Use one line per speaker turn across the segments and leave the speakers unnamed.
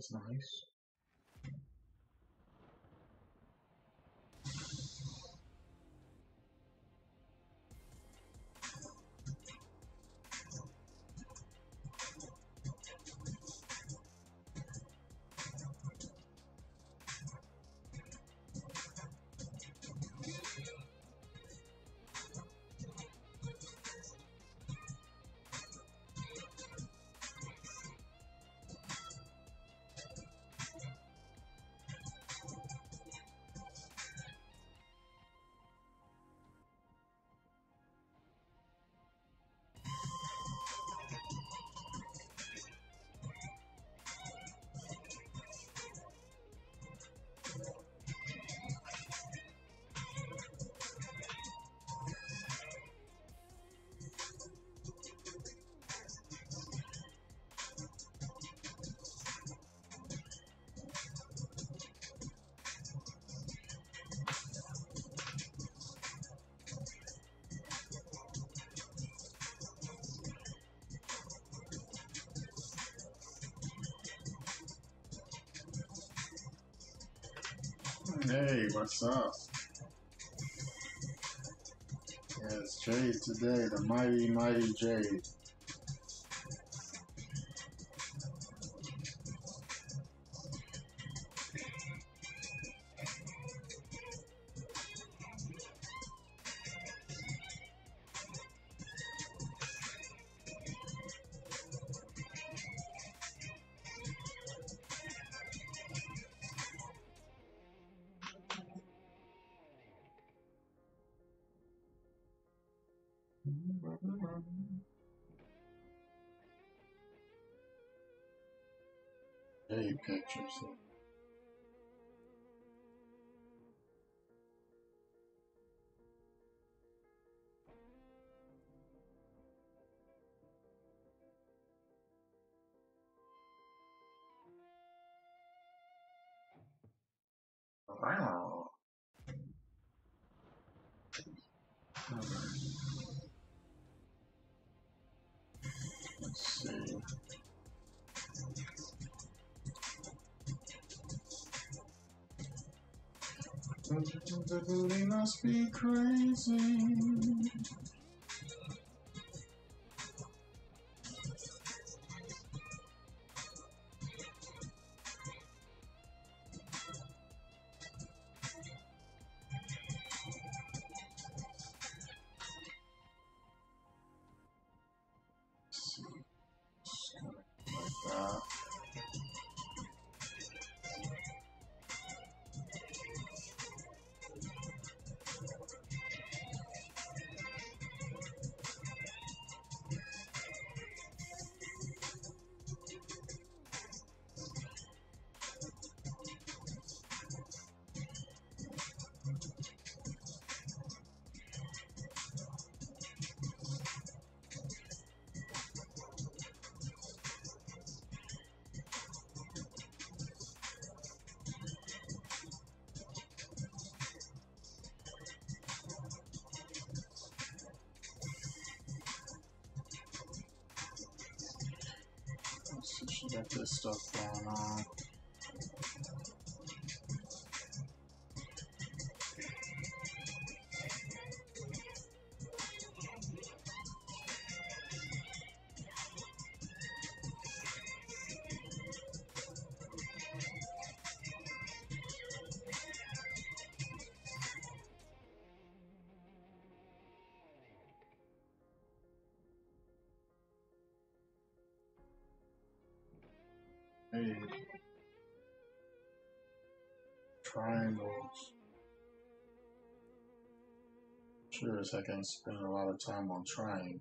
That's nice. What's up? Yes, Jade today, the mighty, mighty Jade. Jade The booty must be crazy. Stuff going Hey. Triangles. Sure as heck ain't spending a lot of time on trying.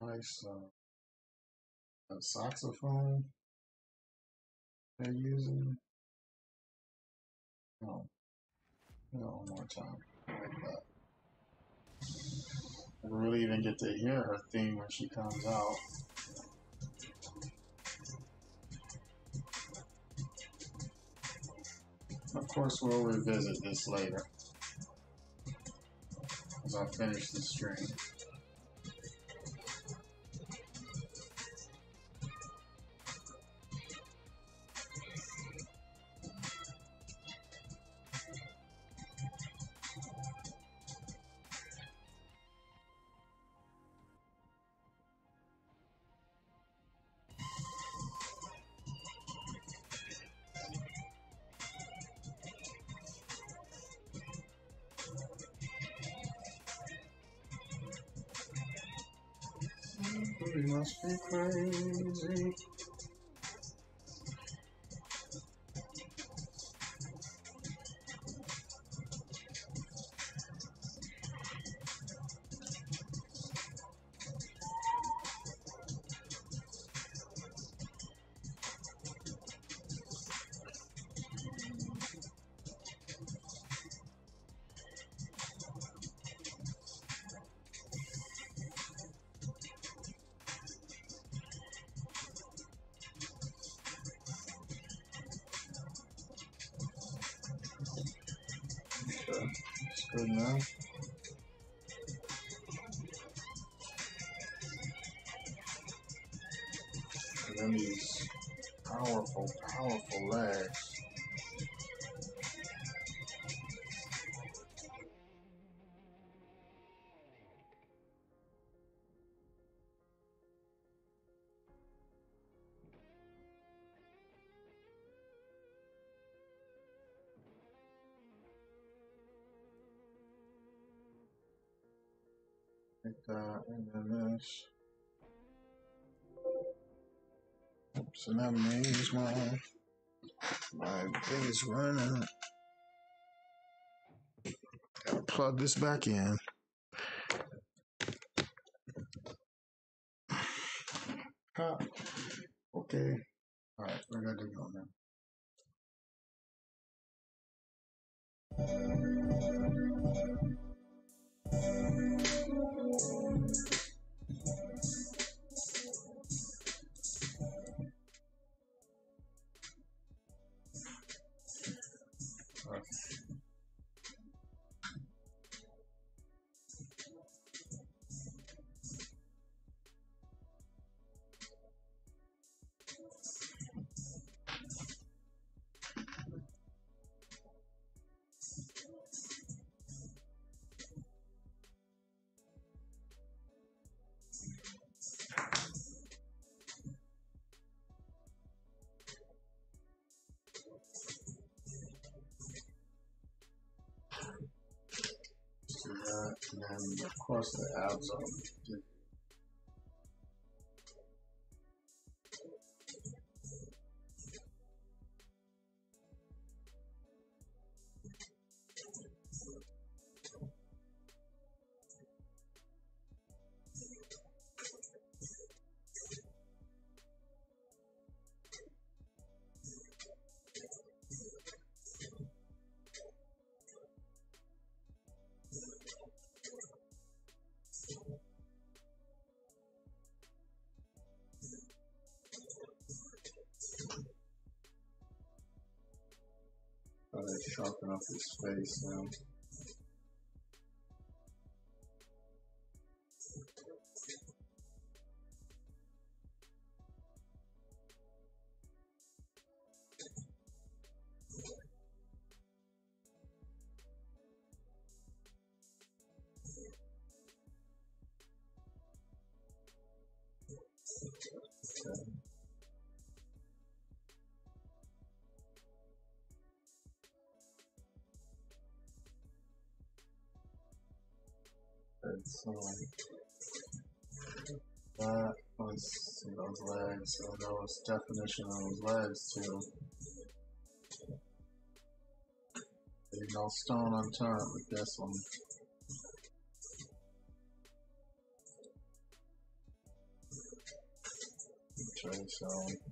Nice uh, saxophone they're using. No, no, more time. I really even get to hear her theme when she comes out. Of course, we'll revisit this later. As I finish the stream. Oops, and that means my my thing is running. Gotta plug this back in. Thank you. Face now. Those so was definition on those legs too. Leave no stone unturned with this one. Okay, so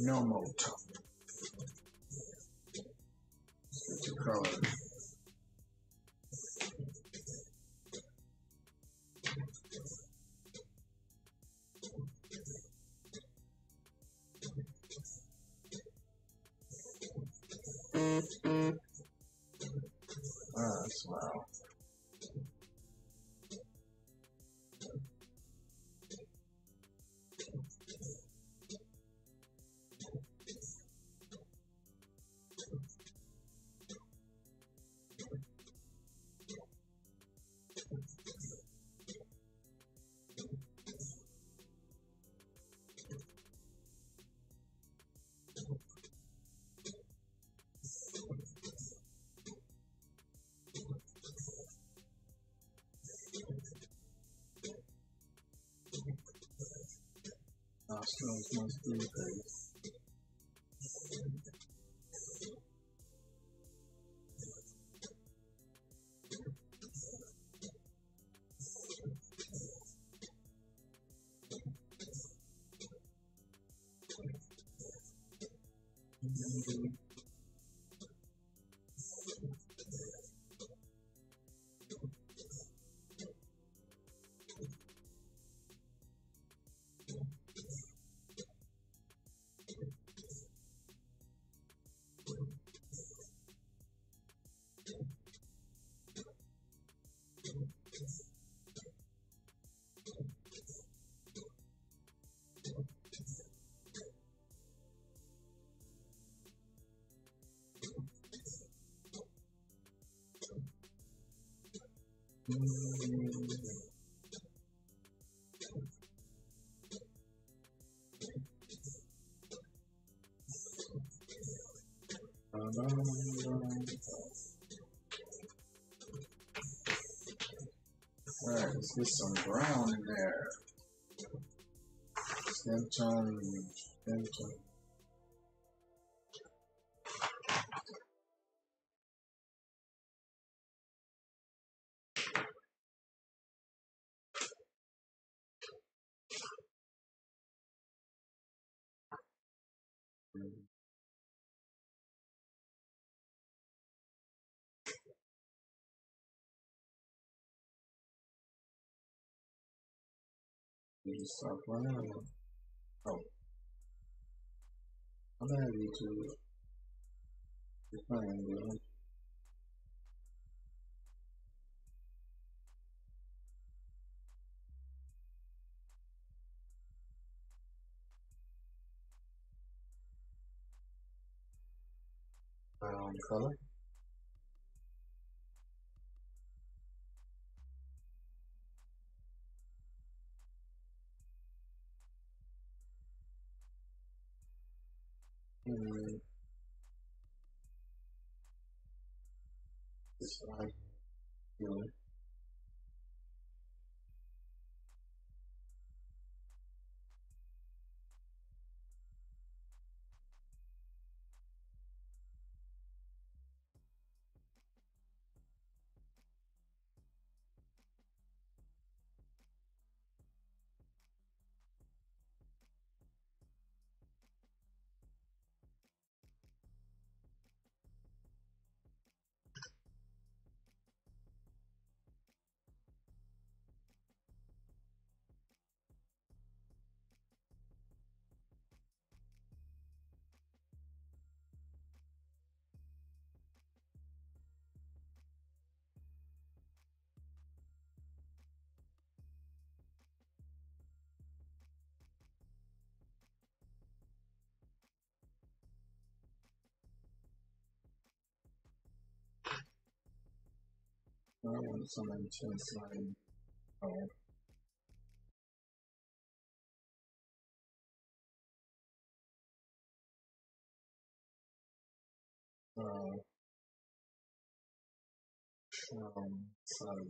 No the color. Deus. Alright, let's get some brown in there. Skin tone, skin tone. Just stop running. Oh. I'm gonna have you two. You're fine, dude. Color. This one. Yeah. I want some intense line. Oh. Uh, um, sorry.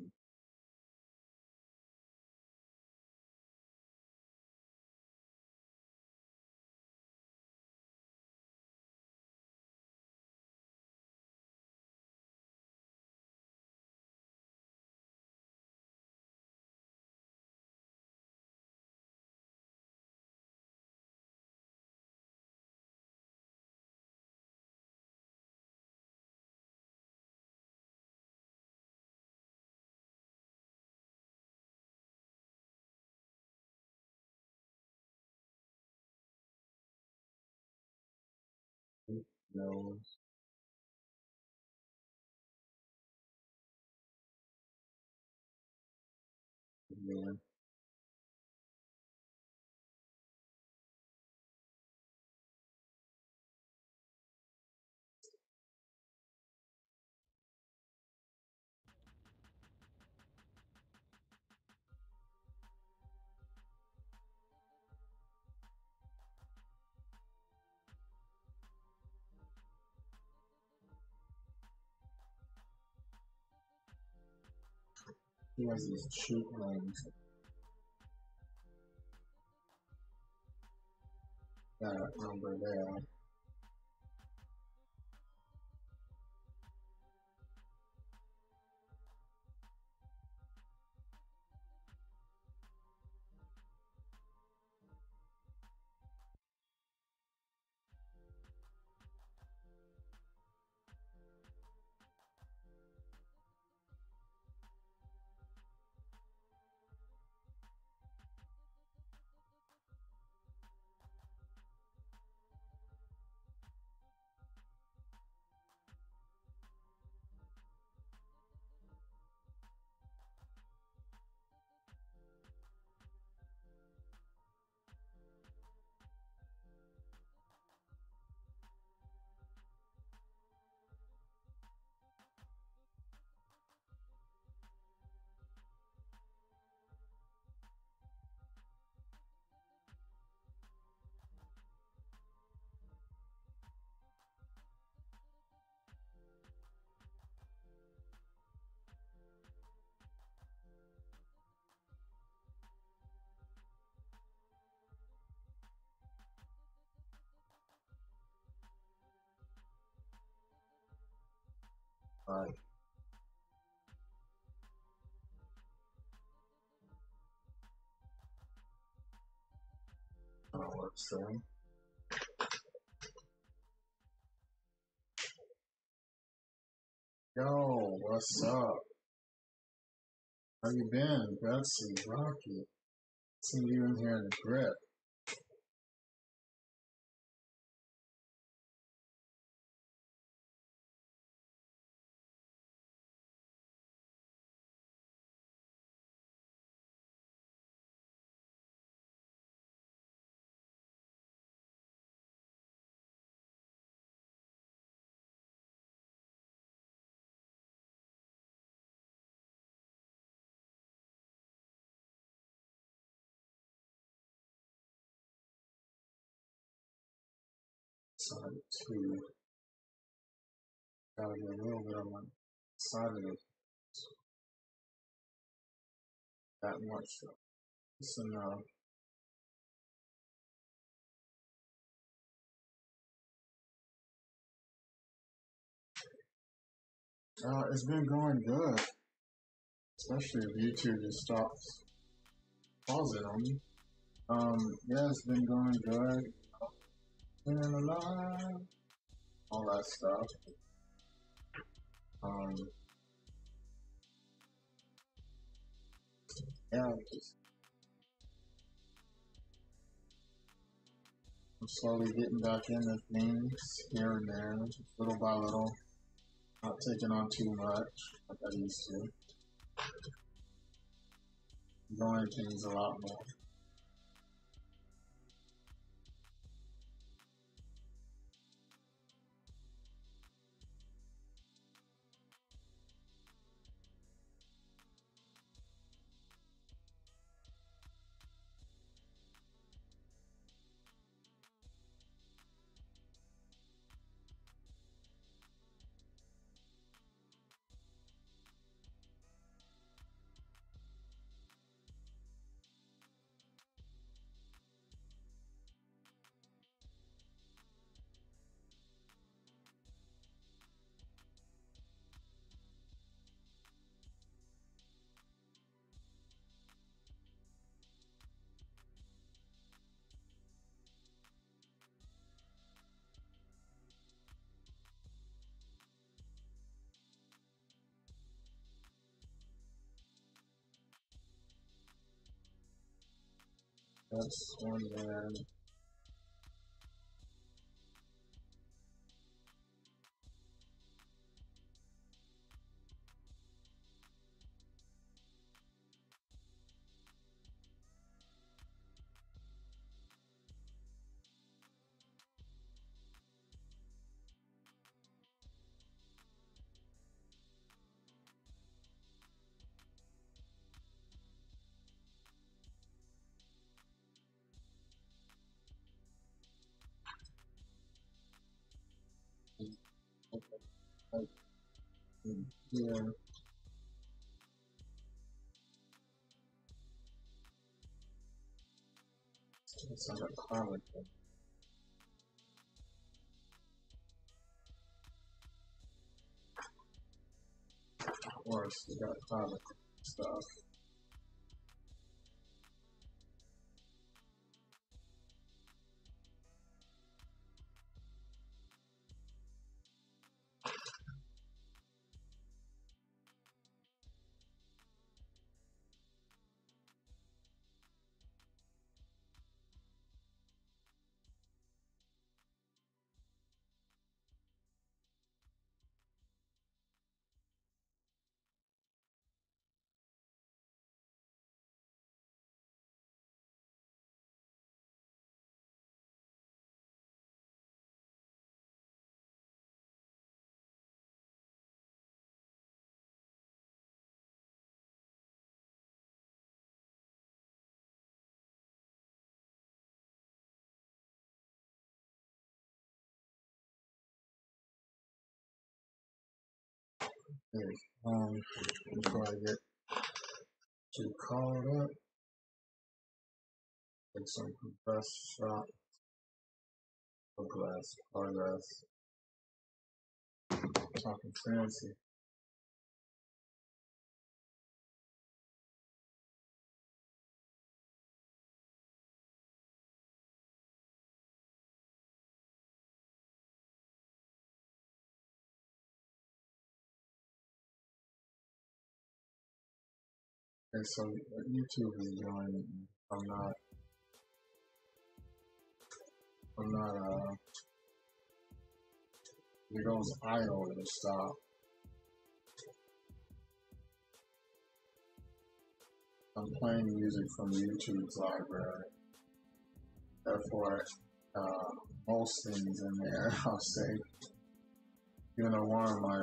No. Yeah. He has these cheap ones. That number there. What's that? Yo, what's up? How you been, Betsy, Rocky? See you in here in the grip. Side two. Gotta a little bit on my side of it. That much though. It's enough. Uh, it's been going good. Especially if YouTube just stops pausing on me. Um, yeah, it's been going good. All that stuff. Um, yeah, just I'm slowly getting back into things here and there, little by little. Not taking on too much like I used to. Enjoying things a lot more. That's one there. Yeah. It's not a book. Of course, you got comic stuff. Um, before I get too caught up, take some compressed shot. Of glass, car glass, talking fancy. And so what YouTube is doing, I'm not, I'm not, uh, it goes idle to stop. I'm playing music from YouTube's library. Therefore, uh, most things in there, I'll say, even though one of my,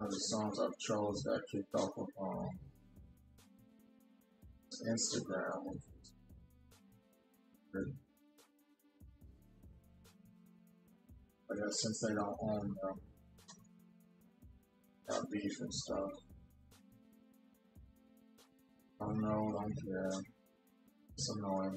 the songs I've chose got kicked off of, um, Instagram. I guess since they don't own um, them, got beef and stuff. I don't know, don't care. It's annoying.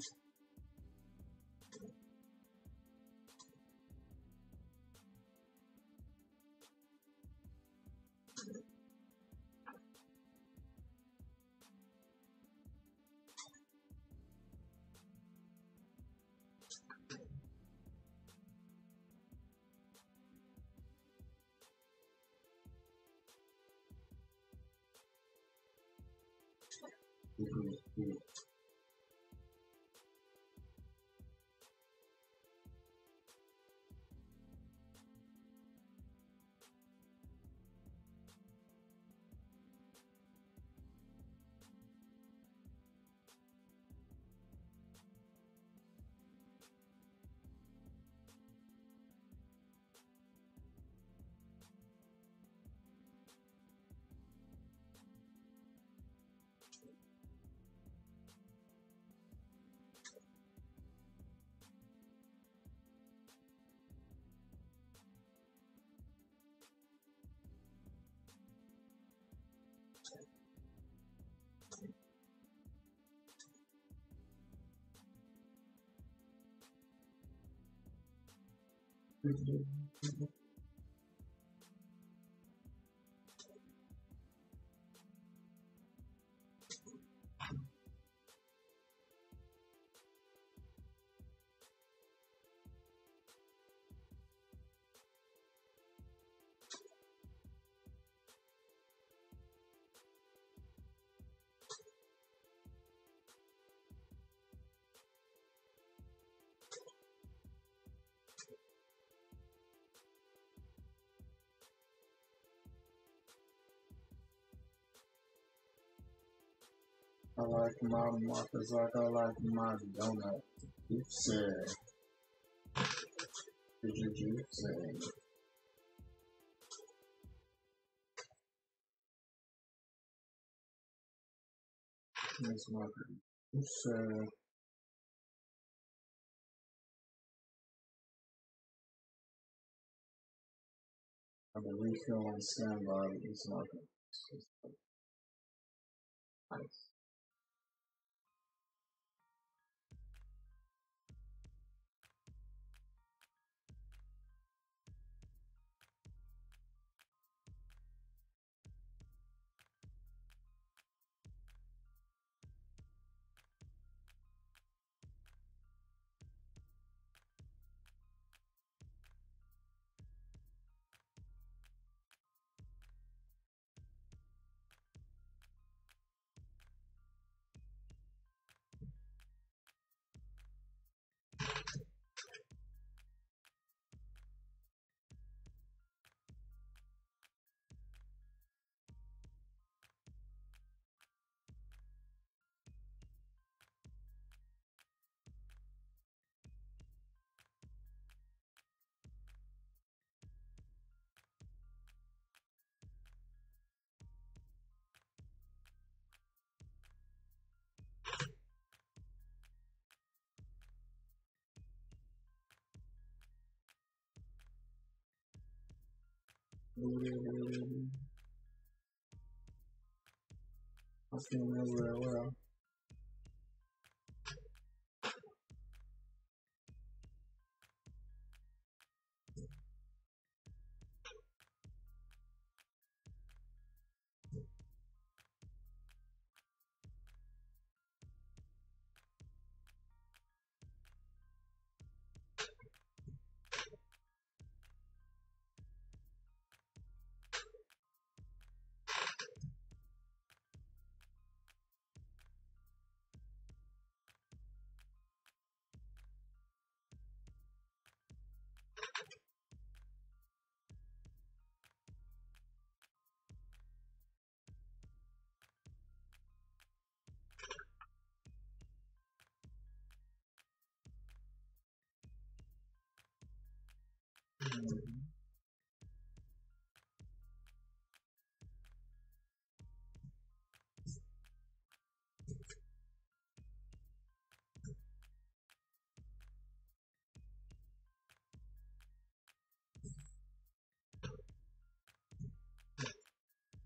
Mm. Thank you. I like my muffins like I like my donut. Juicy. Juicy. Juicy. Miss Margaret. Juicy. I have a refill on standby. It's not Nice. I feel very well.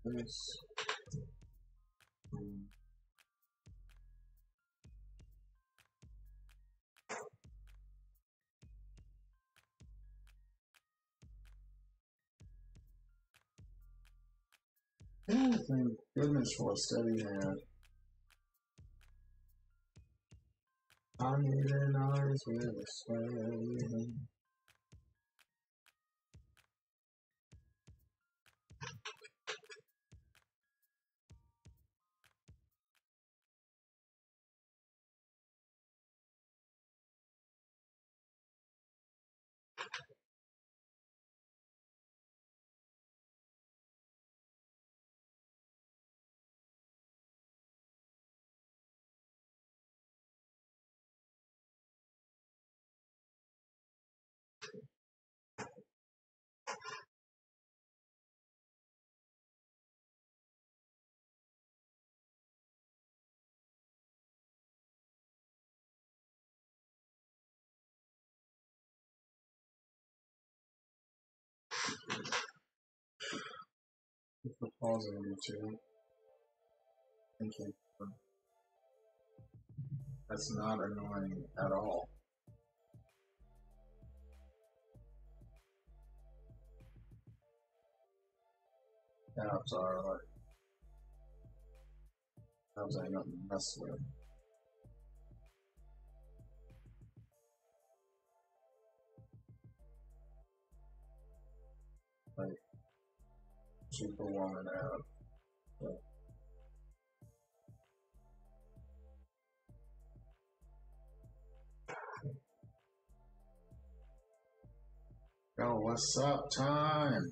Yes. Thank goodness for a steady hand. I need an eyes with a steady hand. Thank you for pausing YouTube. Thank you. That's not annoying at all. Tabs are like tabs nothing to mess with. Superwoman uh, out. Yo, what's up, time?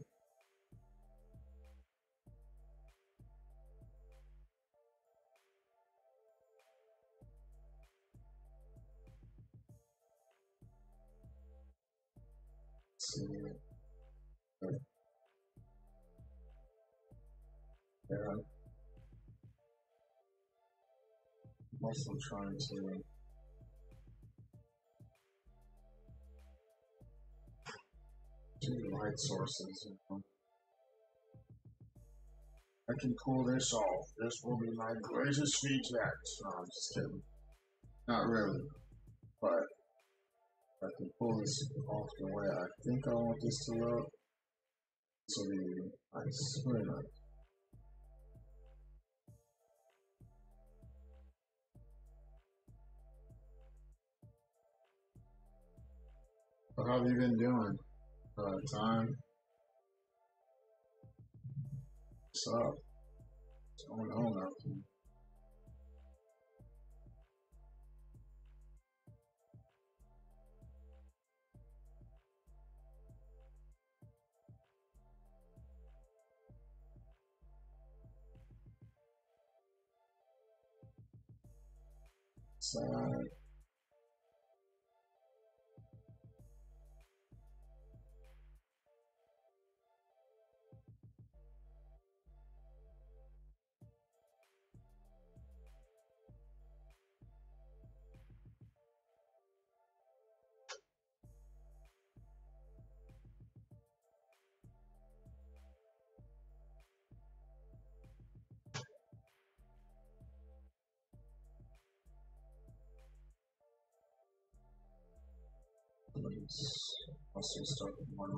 See. I'm also trying to do light sources. You know? I can pull this off. This will be my greatest feat yet. No, I'm just kidding. Not really. But I can pull this off the way I think I want this to look. Nice. Very how have you been doing? Uh, time? What's up? What's going on out there? Sad. Let's start with one.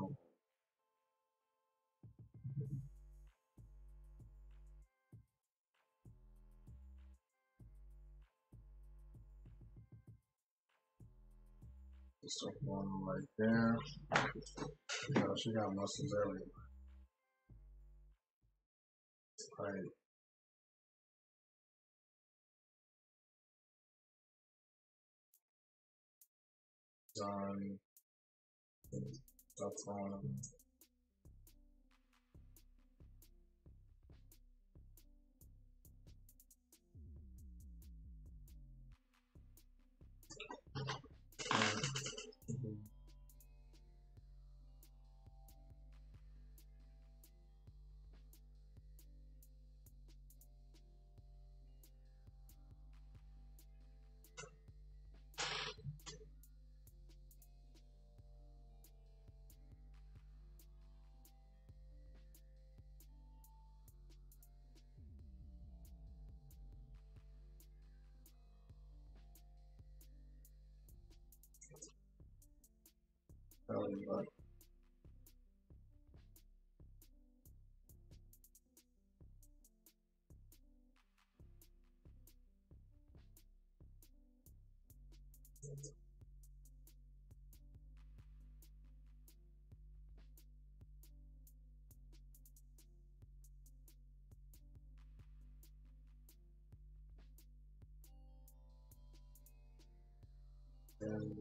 Start one right there. Yeah, she got muscles everywhere. Right. Done. That's on. Belly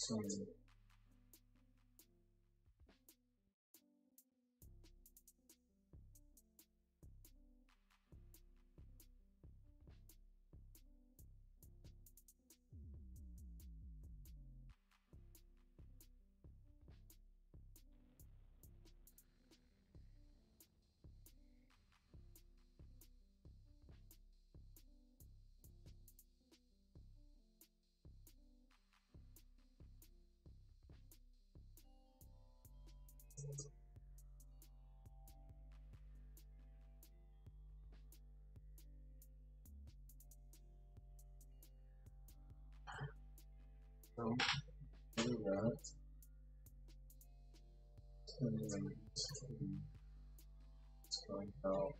So So, do that. And then it's out.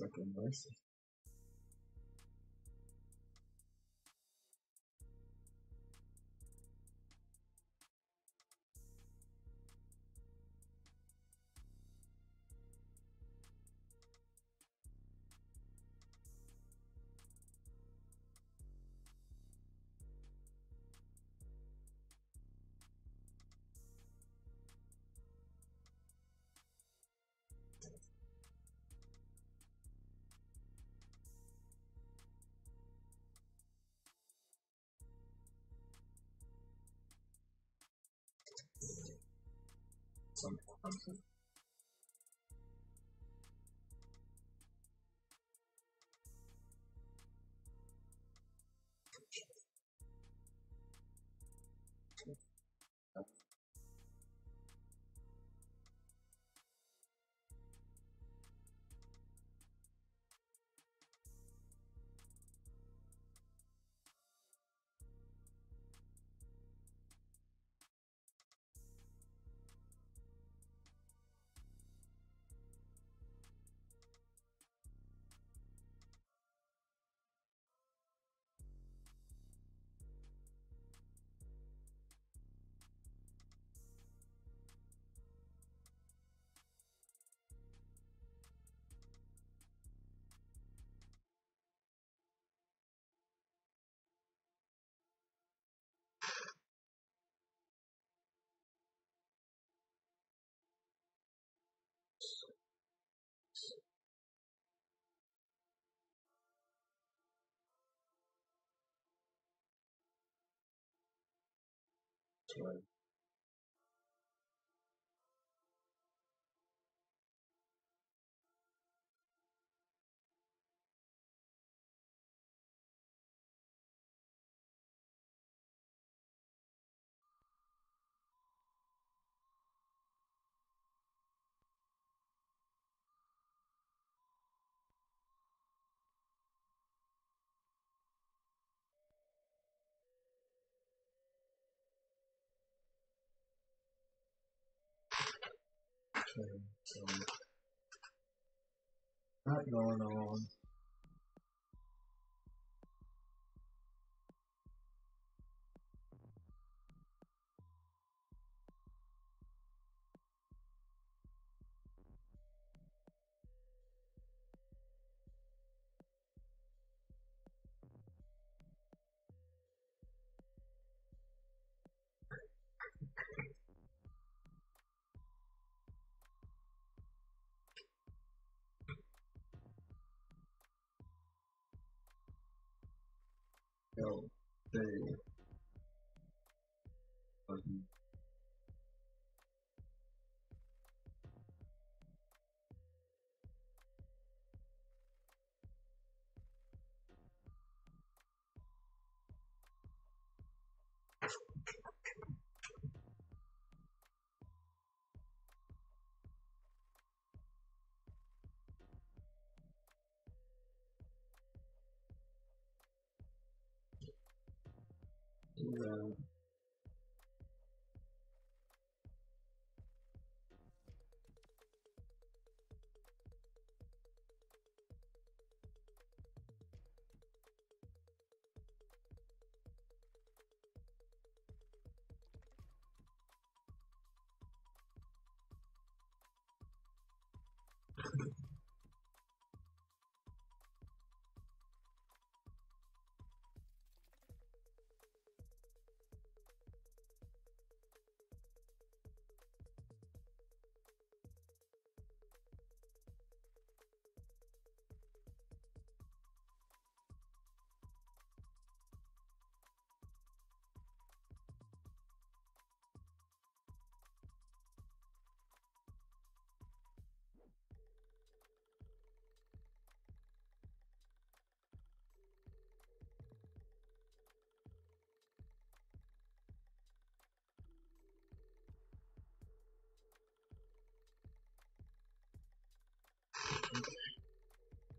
It's like a nice. Sometimes. Okay, that going on.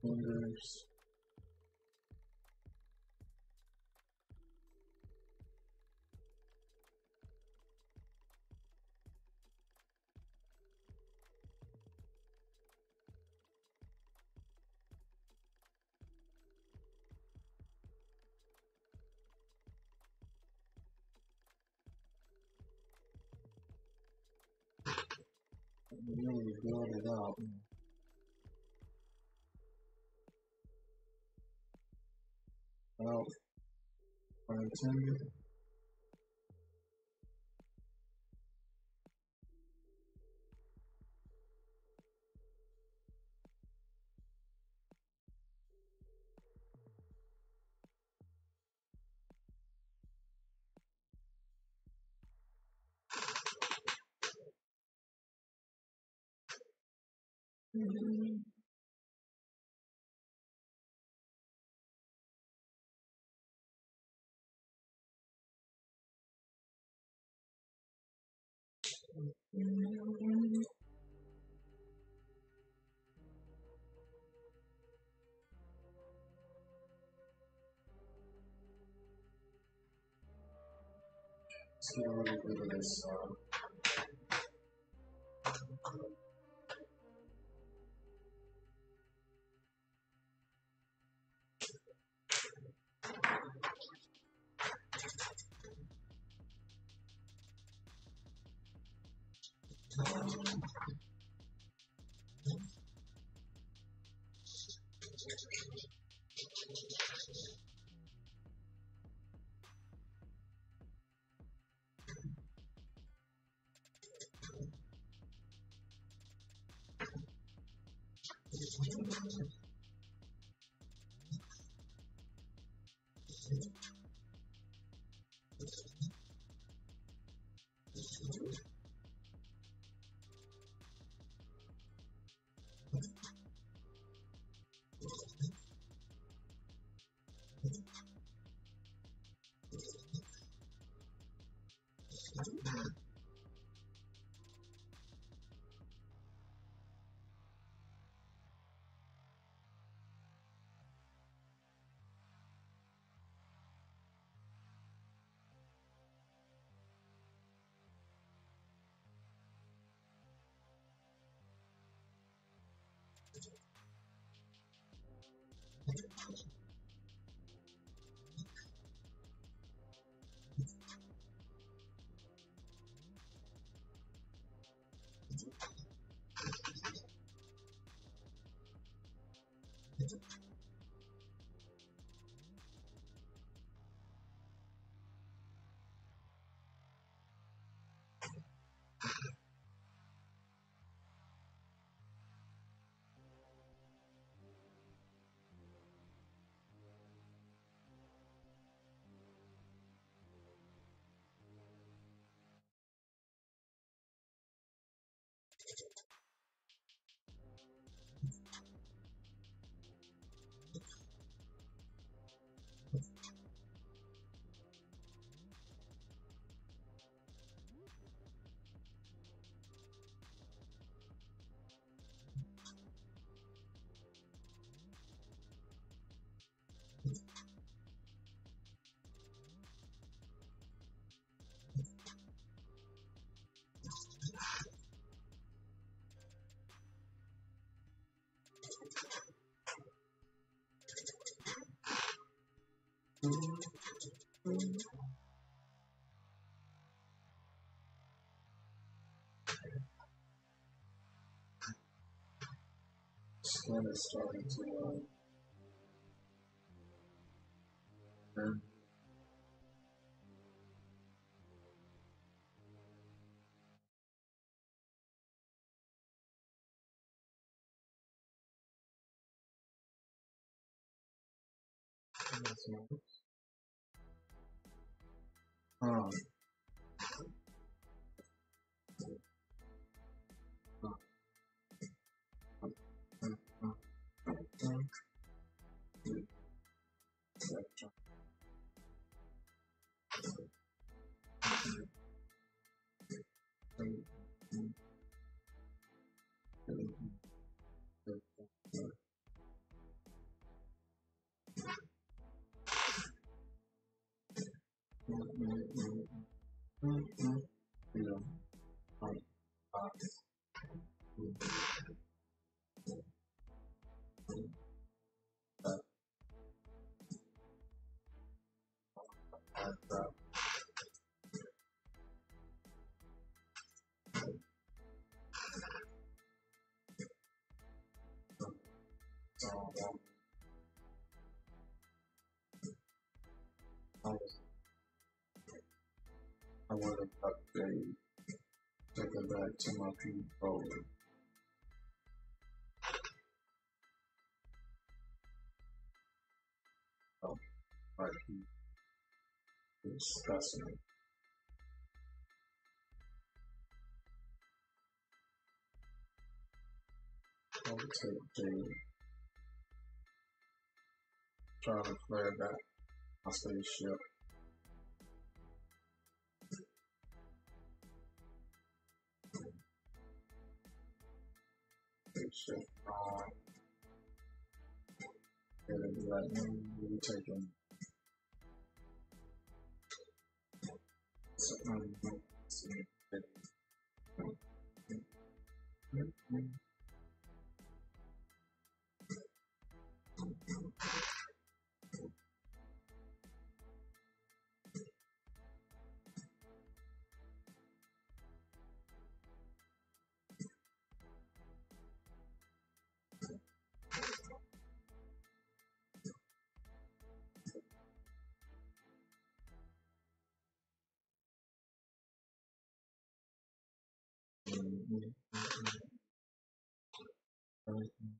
Nice. really blurred it out. Sangue. Mm-hmm. Intended. See a little bit of this. Uh, vấn đề Thank you. Skin is starting to Mm-hmm. To my people. Oh, right here. Disgusting. I'll take the try to flare back my spaceship. Spaceship on. Be like, mm, we're taking. So, um.
Check the mic and make sure it sound right, boys.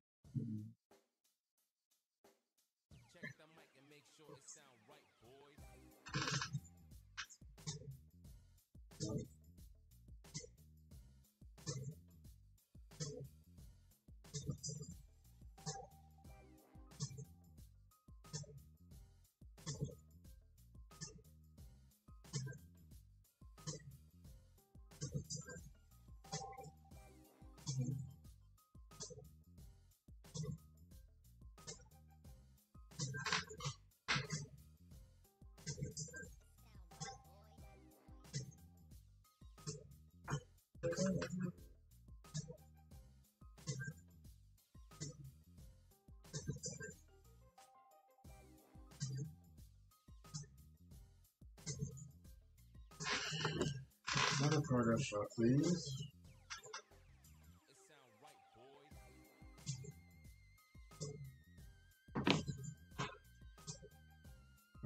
Progress shot, please.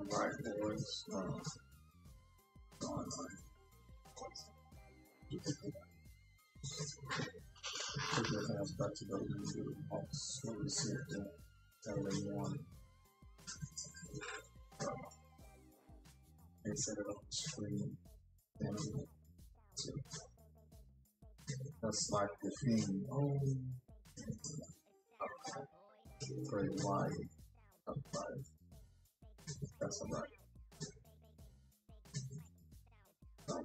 Alright, boys. On. Take back to the box. Let me see it screen. That's like the theme. Oh, very wide. Up five. That's alright. Of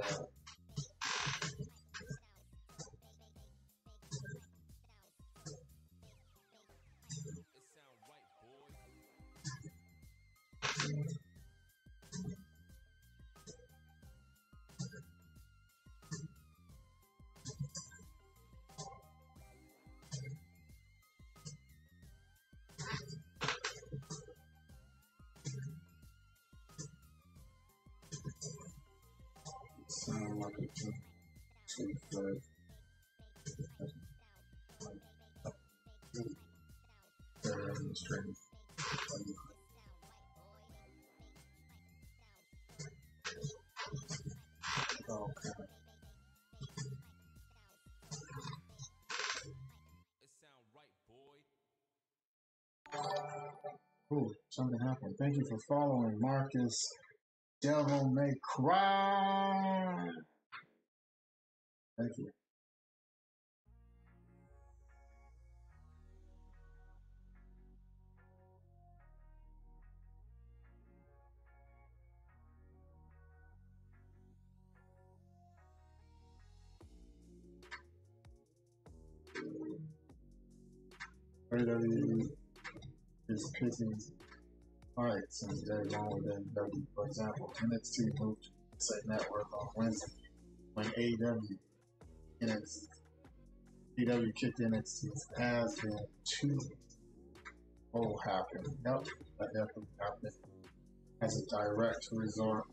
uh, Ooh, something happened. Thank you for following Marcus. Devil may cry. Thank you. WWE is picking fights and day longer than W. For example, NXT moved to same network on Wednesday when AEW NXT AEW kicked NXT's ass in two Oh, happened. Yep, that definitely happened. As a direct result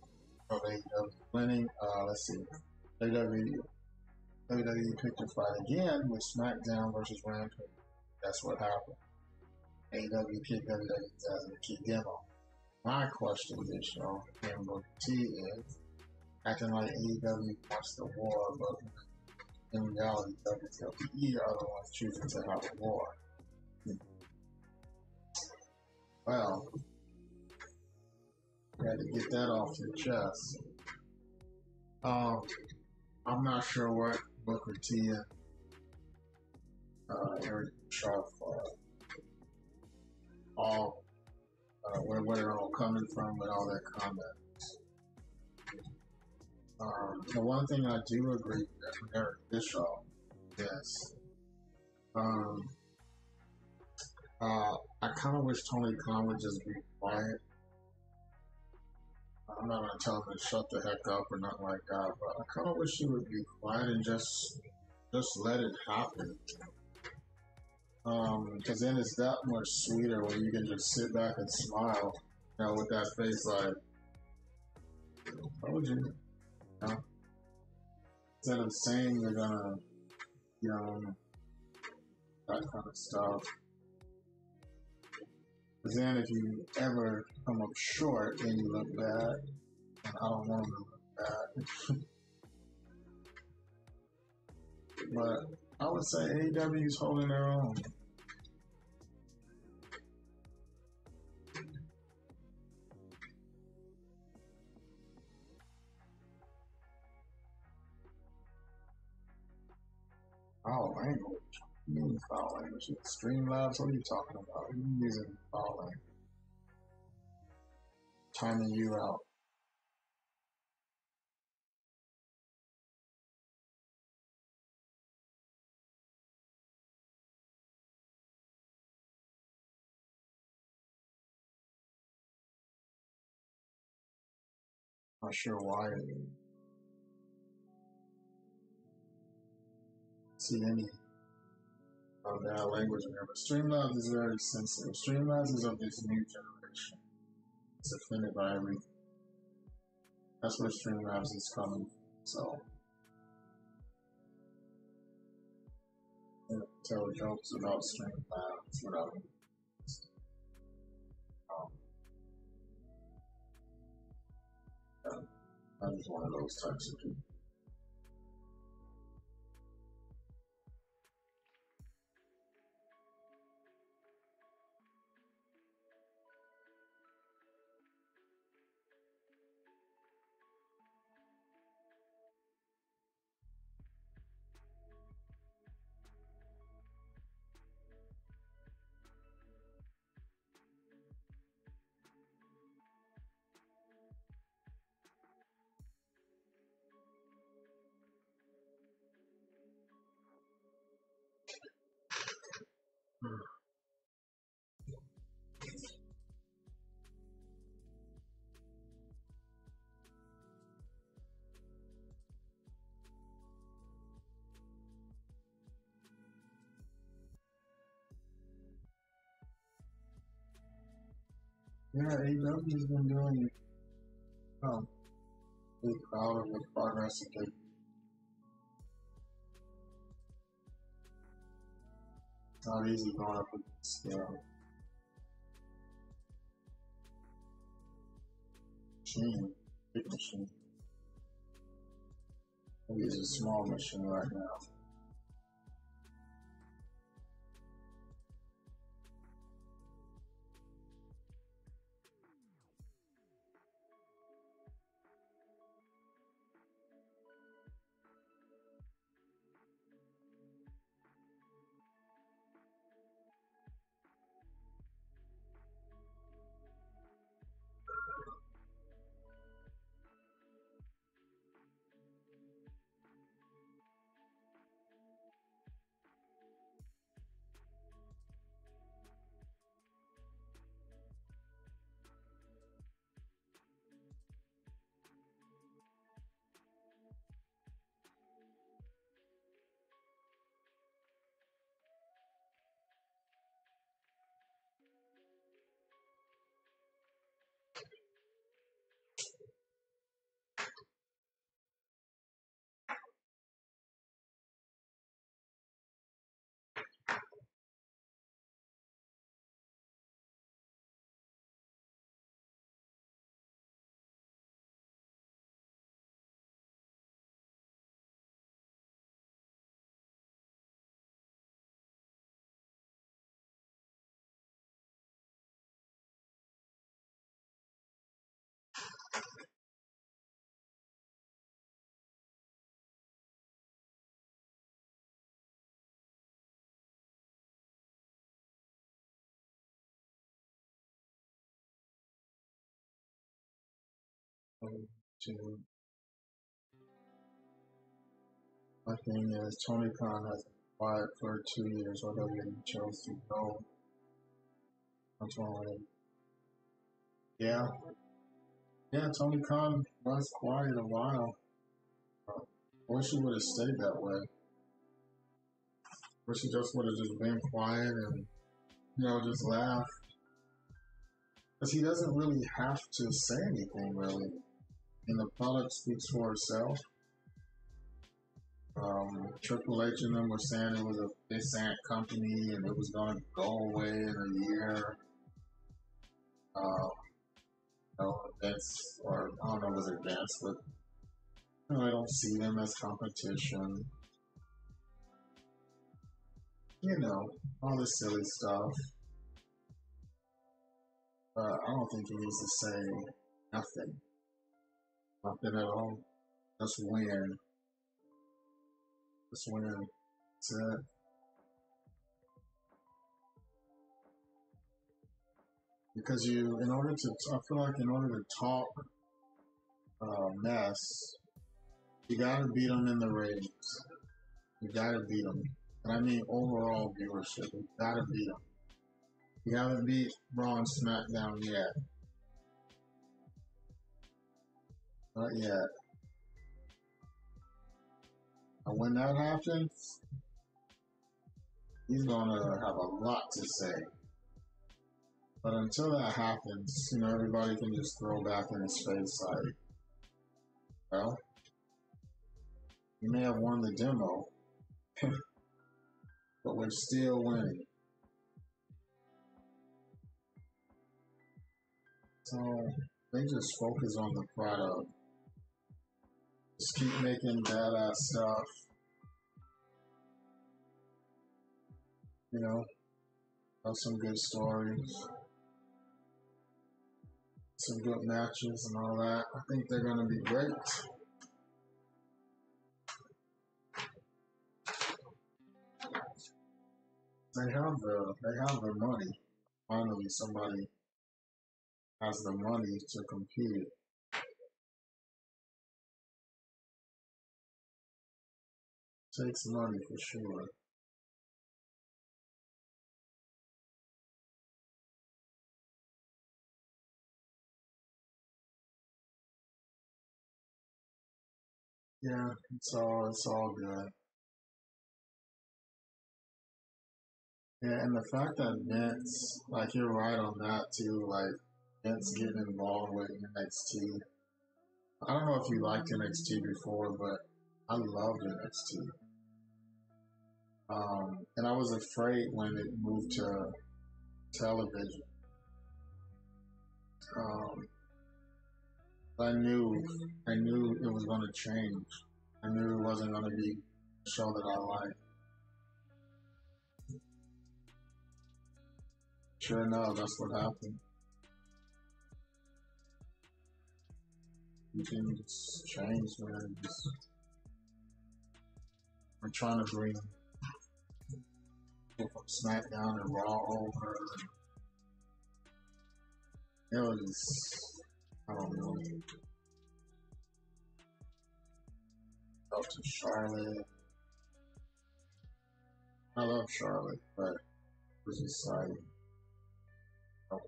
of AEW winning, uh, let's see, WWE, WWE picked a fight again with SmackDown versus Rampage. That's what happened. Key demo. My question and Booker T is acting like AEW wants the war, but in reality, WWE are the ones choosing to have a war. Well, had to get that off your chest. Um, I'm not sure what Booker T uh, Eric Bischoff uh, all uh, where where they're all coming from with all that comment. Um, the one thing I do agree with Eric Bischoff, yes. Um, uh, I kind of wish Tony Khan would just be quiet. I'm not gonna tell him to shut the heck up or nothing like that, but I kind of wish he would be quiet and just just let it happen. Um, because then it's that much sweeter when you can just sit back and smile, you know, with that face like, told you, you know? Instead of saying you're gonna, you know, that kind of stuff. Because then if you ever come up short, then you look bad. And I don't want to look bad. but I would say AEW is holding their own. Foul language. You mean foul language? Streamlabs? What are you talking about? What are you using foul language? Timing you out. Not sure why. See any of that language but Streamlabs is very sensitive. Streamlabs is of this new generation. It's offended by everything. That's where Streamlabs is coming. So, tell jokes about Streamlabs without. Um, I'm just one of those types of people. Yeah, AEW has been doing um, really proud of progress that It's not easy going up with scale. Machine, big machine. Maybe it's a small machine right now. To my thing is Tony Khan has quiet for two years, although he chose to go. That's why, yeah, yeah. Tony Khan was quiet a while. Uh, wish he would have stayed that way. Wish he just would have just been quiet and you know just laugh. Because he doesn't really have to say anything really, and the product speaks for itself. Um, Triple H and them were saying it was a descent company and it was going to go away in a year. Um, you know, events, or I don't know, was events, but you know, I don't see them as competition. You know, all this silly stuff. But I don't think it needs to say nothing. Nothing at all. Just win. Just win. That's it. Because you, in order to, I feel like in order to talk uh, mess, you gotta beat them in the ratings. You gotta beat them. And I mean overall viewership. You gotta beat them. You haven't beat Raw and SmackDown yet. Not yet. And when that happens, he's gonna have a lot to say. But until that happens, you know, everybody can just throw back in his face like, well, you may have won the demo, but we're still winning. So they just focus on the product. Just keep making badass stuff. You know, have some good stories, some good matches, and all that. I think they're going to be great. They have the they have the money. Finally, somebody has the money to compete. Takes money for sure. Yeah, it's all it's all good. Yeah, and the fact that Vince, like you're right on that too, like Vince getting involved with NXT. I don't know if you liked NXT before, but I loved NXT. Um, and I was afraid when it moved to television. Um, I knew, I knew it was going to change. I knew it wasn't going to be a show that I liked. Sure enough, that's what happened. You can change, man. I'm trying to bring from SmackDown and Raw over. It was, I don't know. Up to Charlotte. I love Charlotte, but it was just like, oh,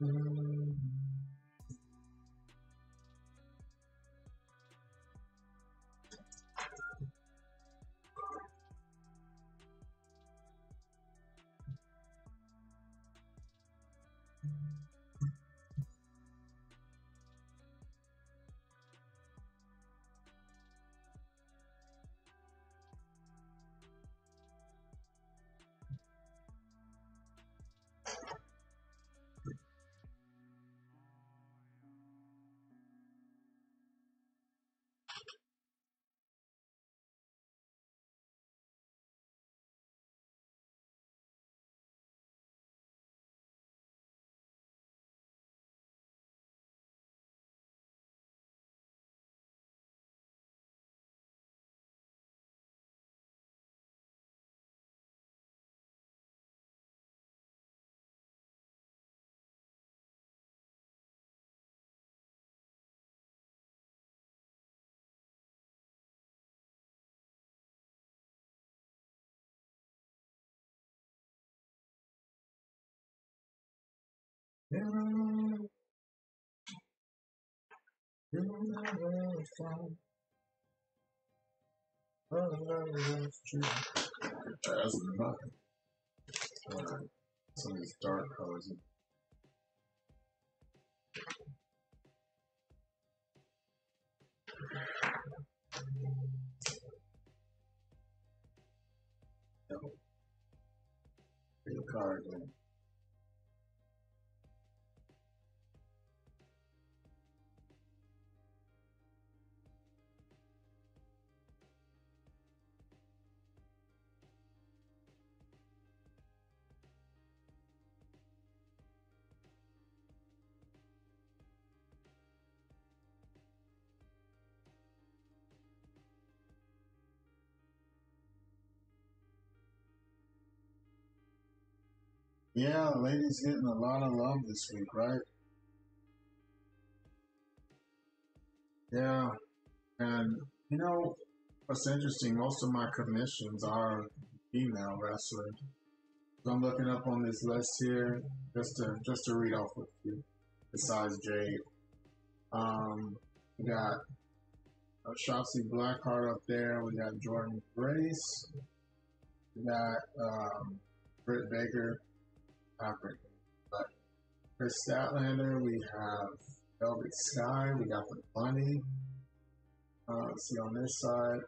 nothing. You never that's. Some of these dark colors. Pick a card then. Yeah, ladies getting a lot of love this week, right? Yeah, and you know what's interesting? Most of my commissions are female wrestlers. So I'm looking up on this list here just to just to read off with you. Besides Jade, um, we got uh, Shotzi Blackheart up there. We got Jordynne Grace. We got um, Britt Baker, But Kris Statlander, we have Velvet Sky. We got the Bunny. Uh, let's see on this side.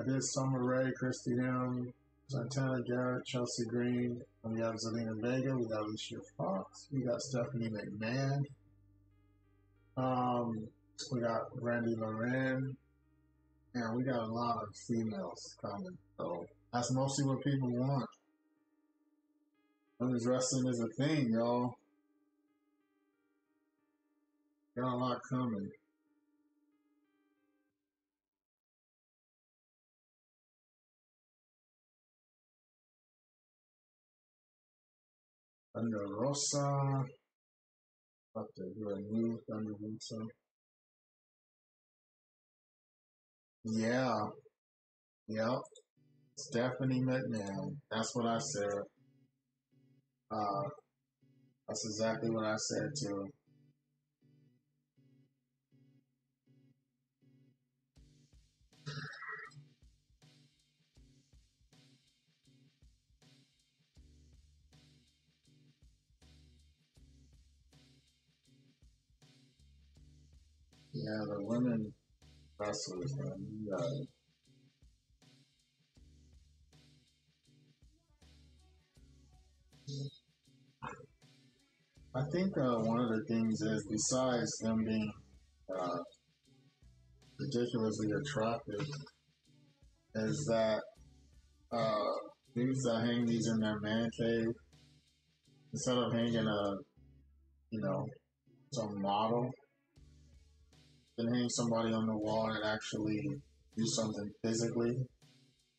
I did Summer Rae, Christy Hemme, Santana Garrett, Chelsea Green. We got Zelina Vega. We got Alicia Fox. We got Stephanie McMahon. Um, we got Randy Loren. And we got a lot of females coming. So that's mostly what people want. Women's wrestling is a thing, y'all. Got a lot coming. Thunder Rosa. About to do a new Thunder Rosa. Yeah. Yep. Stephanie McMahon. That's what I said. Uh, that's exactly what I said too. Yeah, the women wrestlers, man. I think uh, one of the things is, besides them being uh, ridiculously attractive, is that uh, dudes that hang these in their man cave, instead of hanging a, you know, some model, then hang somebody on the wall and actually do something physically,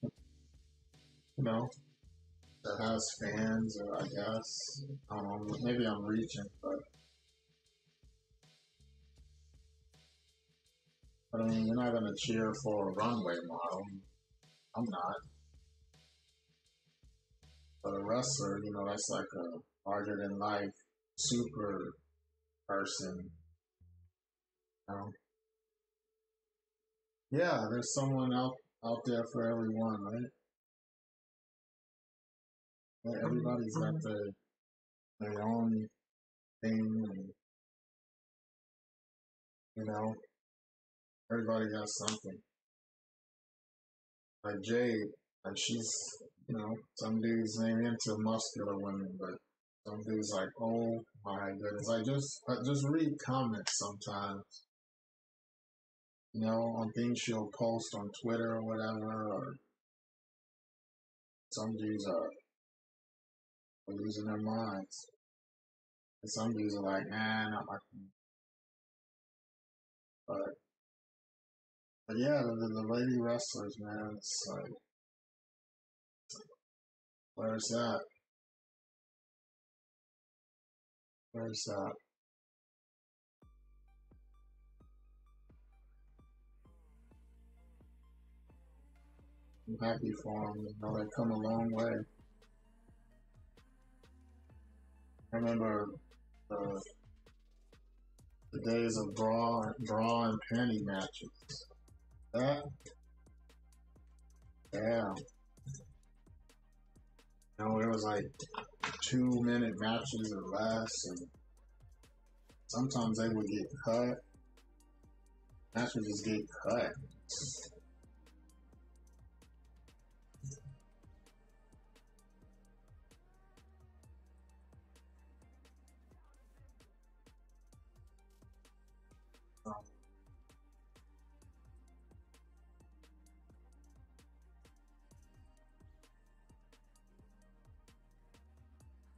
you know, that has fans, or I guess, know, maybe I'm reaching, but, but I mean, you're not gonna cheer for a runway model. I'm not. But a wrestler, you know, that's like a larger than life, super person. You know? Yeah, there's someone out out there for everyone, right? Yeah, oh, Everybody's got their their own thing, and you know, everybody got something. Like Jade, like she's, you know, some dudes ain't into muscular women, but some dudes like, oh my goodness. I just, I just read comments sometimes, you know, on things she'll post on Twitter or whatever, or some dudes are losing their minds. And some dudes are like, nah, not my thing. But, but yeah, the, the the lady wrestlers, man, it's like, where's that? Where's that? I'm happy for them. You know, they've come a long way. I remember the, the days of bra, bra and panty matches. That, yeah. You know, it was like two minute matches or less, and sometimes they would get cut. Matches just get cut.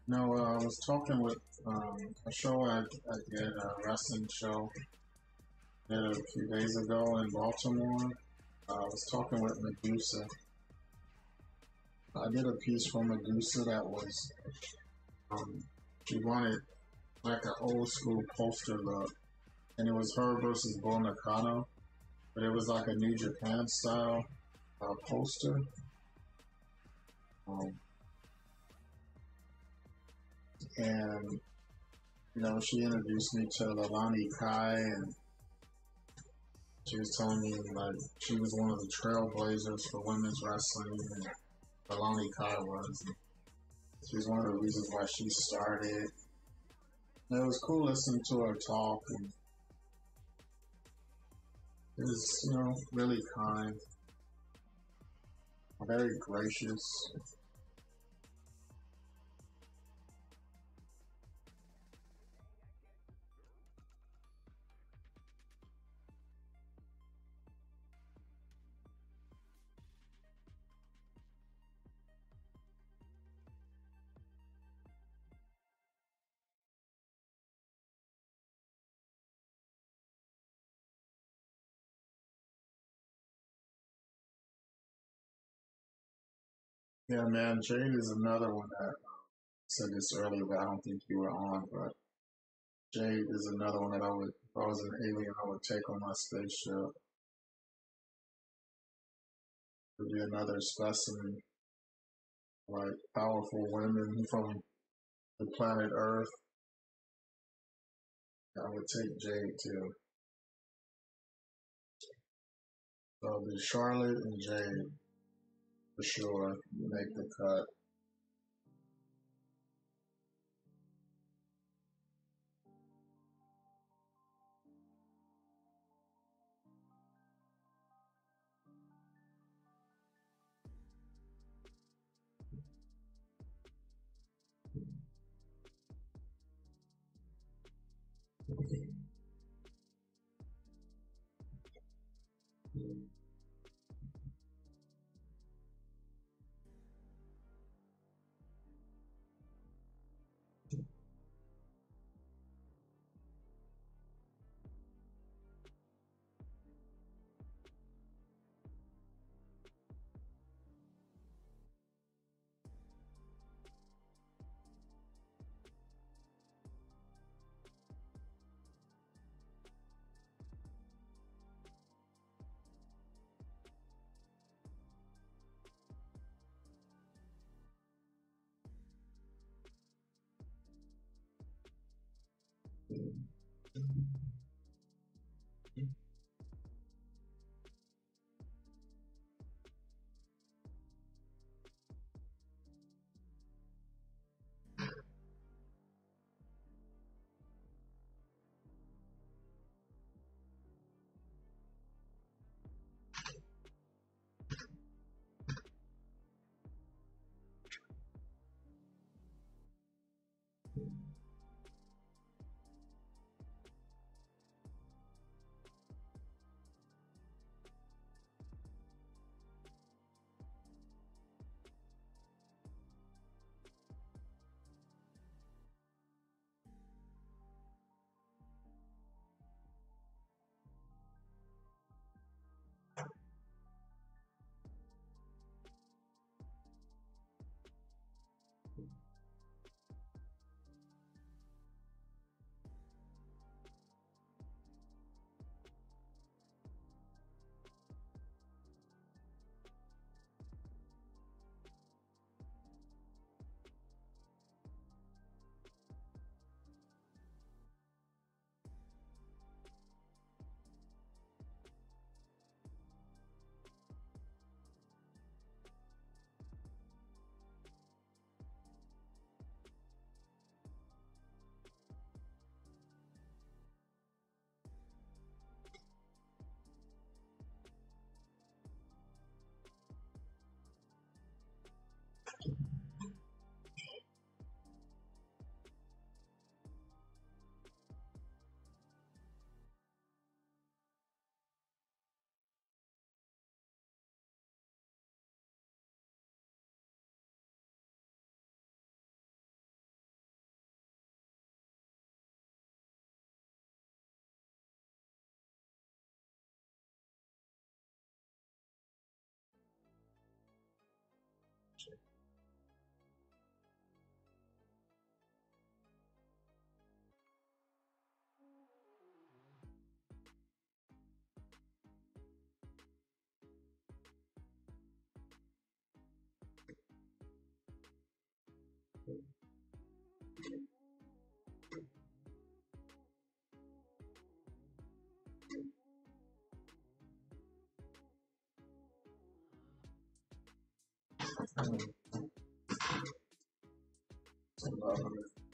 No, uh, I was talking with um, a show I, I did, a wrestling show, did a few days ago in Baltimore. Uh, I was talking with Medusa. I did a piece for Medusa that was, um, she wanted like an old school poster look, and it was her versus Bull Nakano, but it was like a New Japan style uh, poster. Um, and you know, she introduced me to Leilani Kai, and she was telling me like she was one of the trailblazers for women's wrestling, and Leilani Kai was. She was one of the reasons why she started. And it was cool listening to her talk, and it was, you know, really kind, very gracious. Yeah, man, Jade is another one that uh, said this earlier, but I don't think you were on. But Jade is another one that I would, if I was an alien, I would take on my spaceship. Would be another specimen, like powerful women from the planet Earth. I would take Jade too. So it'll be Charlotte and Jade for sure. Make the cut.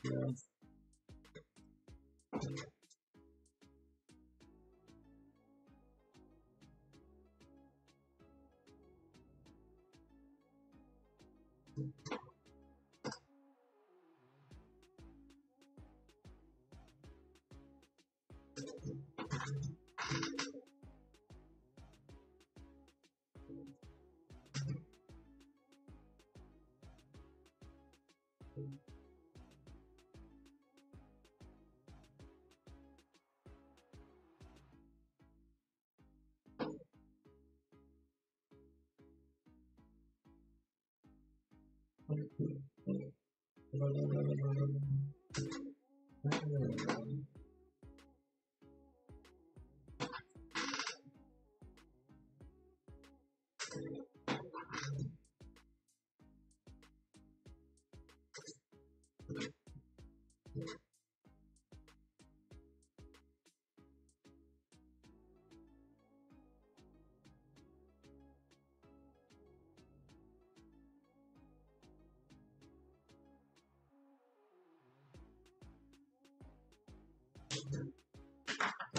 Yeah. Okay,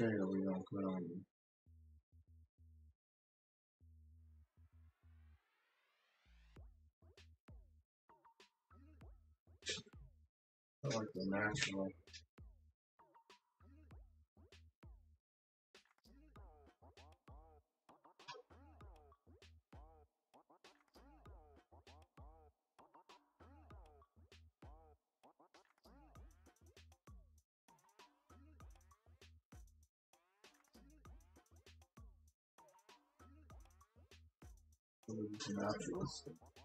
Are we gonna put on you? I like the natural. The naturals. This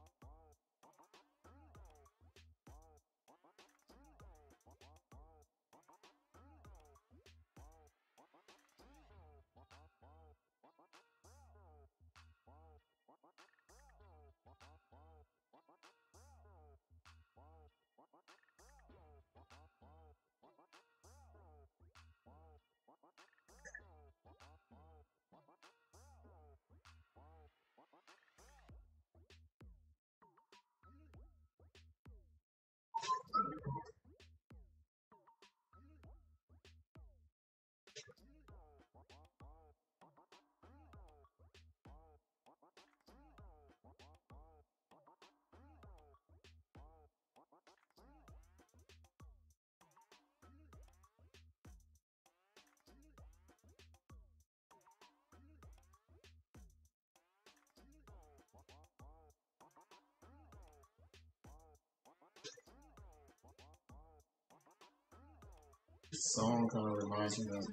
kind of reminds me of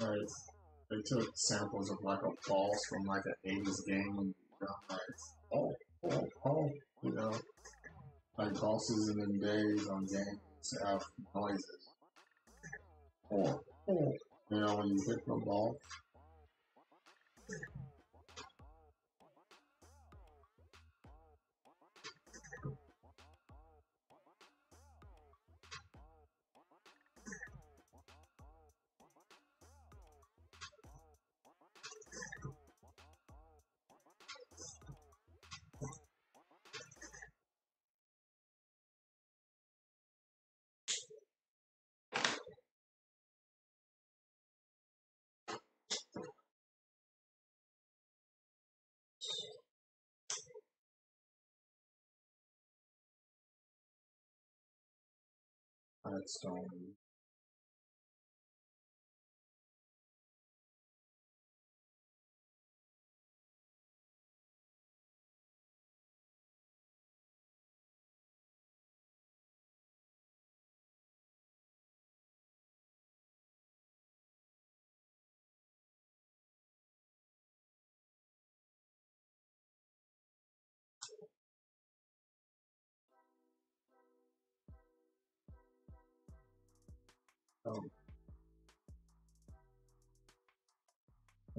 like they took samples of like a false from like an 80s game and you know, like oh oh oh you know? Like bosses in them days on games have noises. Oh oh you know when you hit the ball Redstone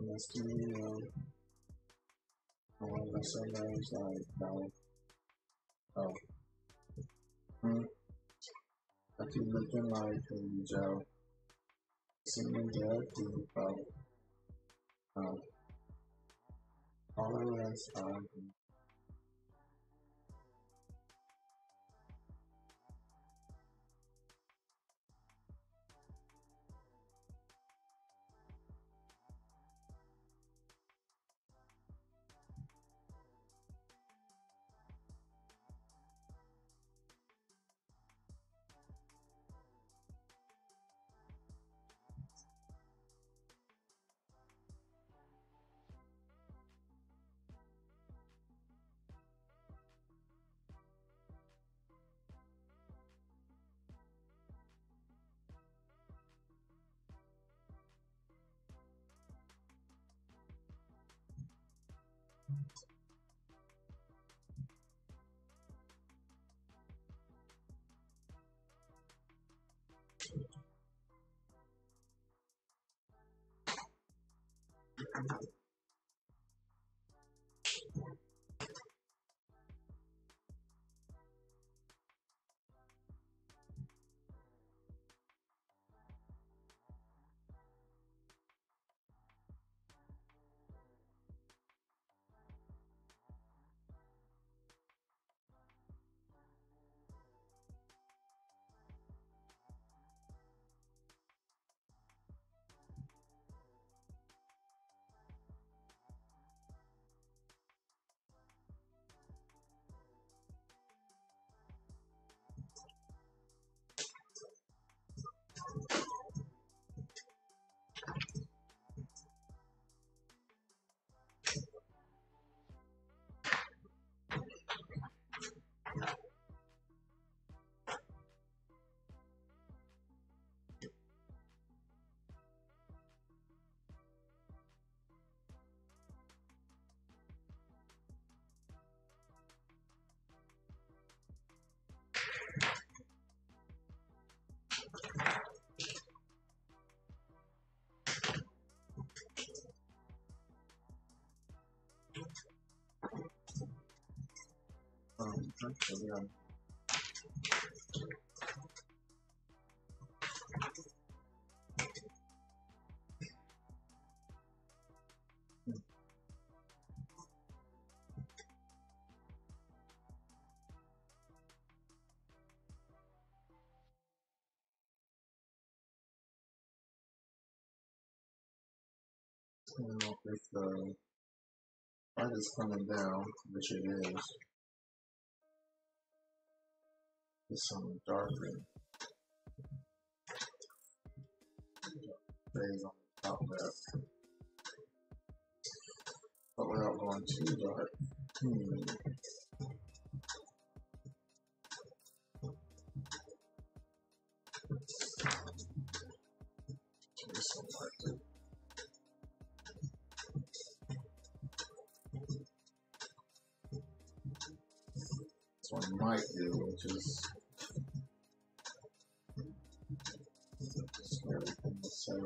in the studio. And the sellers like, no. Oh. Hmm. I keep looking like um, Joe. Singing Joe to um, all the rest time. Um, you know, if the light is coming down, which it is, it's some darker days on the top left. But without going too dark. Hmm. Might do, which is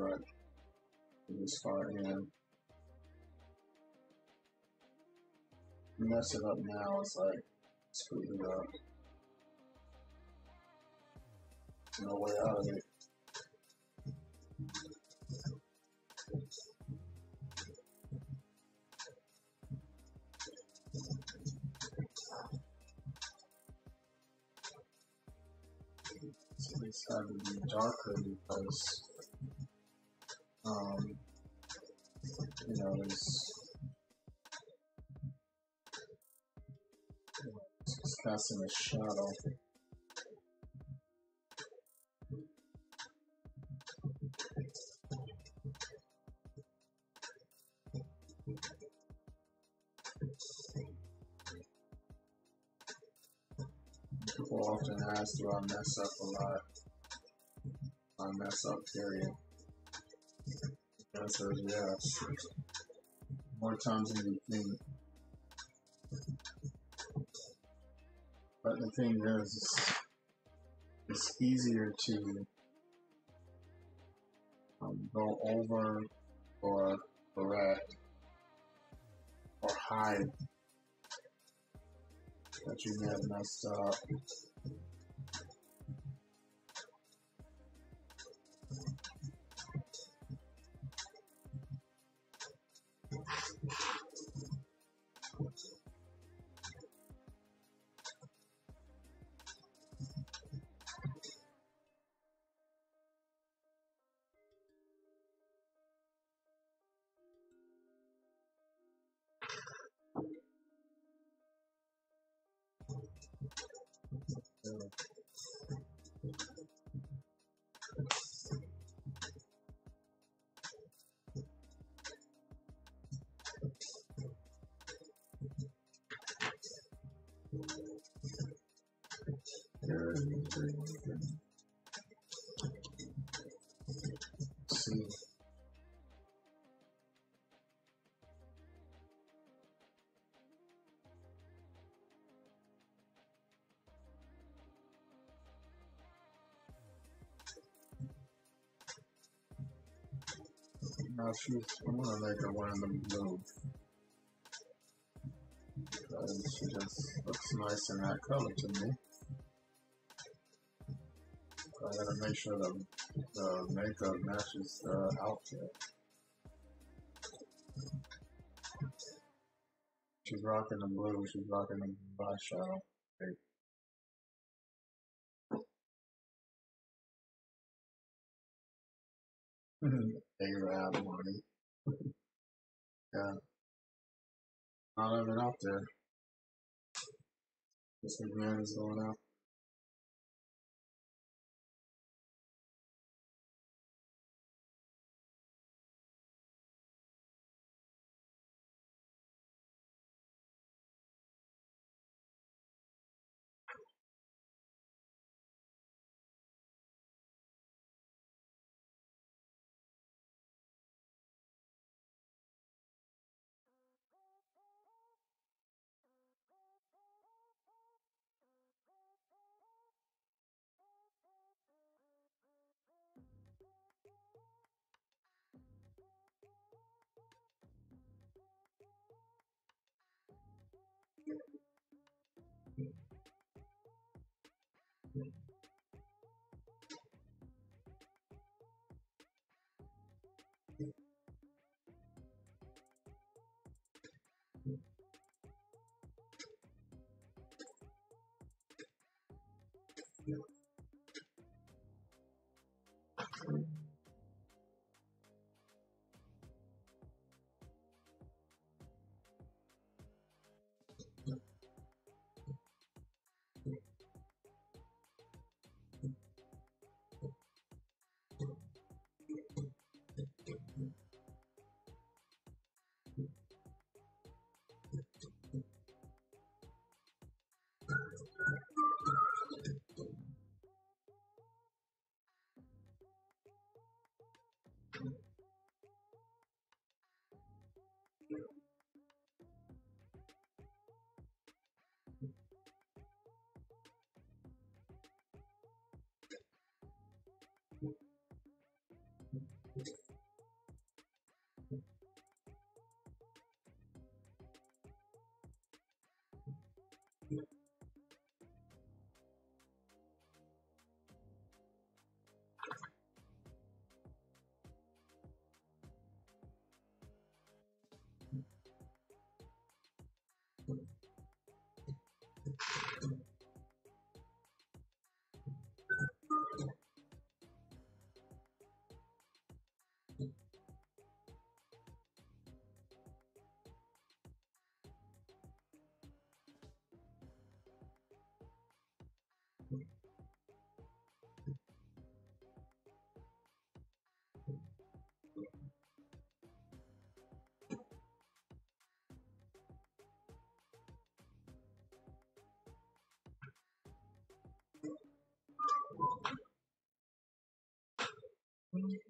right to this far in. Mess it up now, it's like screwing up. No way out of it. It's got to be darker because, um, you know, just casting a shadow. People often ask, do I mess up a lot? I mess up, period. Answer is yes. More times than you think. But the thing is, it's, it's easier to um, go over or correct or hide that you may have messed up. Now she's, I'm gonna make wearing the blue. Because she just looks nice in that color to me. I gotta make sure the, the makeup matches the outfit. She's rocking the blue, she's rocking the black shadow. Mm-hmm. A-Rab money. Yeah, not even out there. This man is going out. you. Thank you.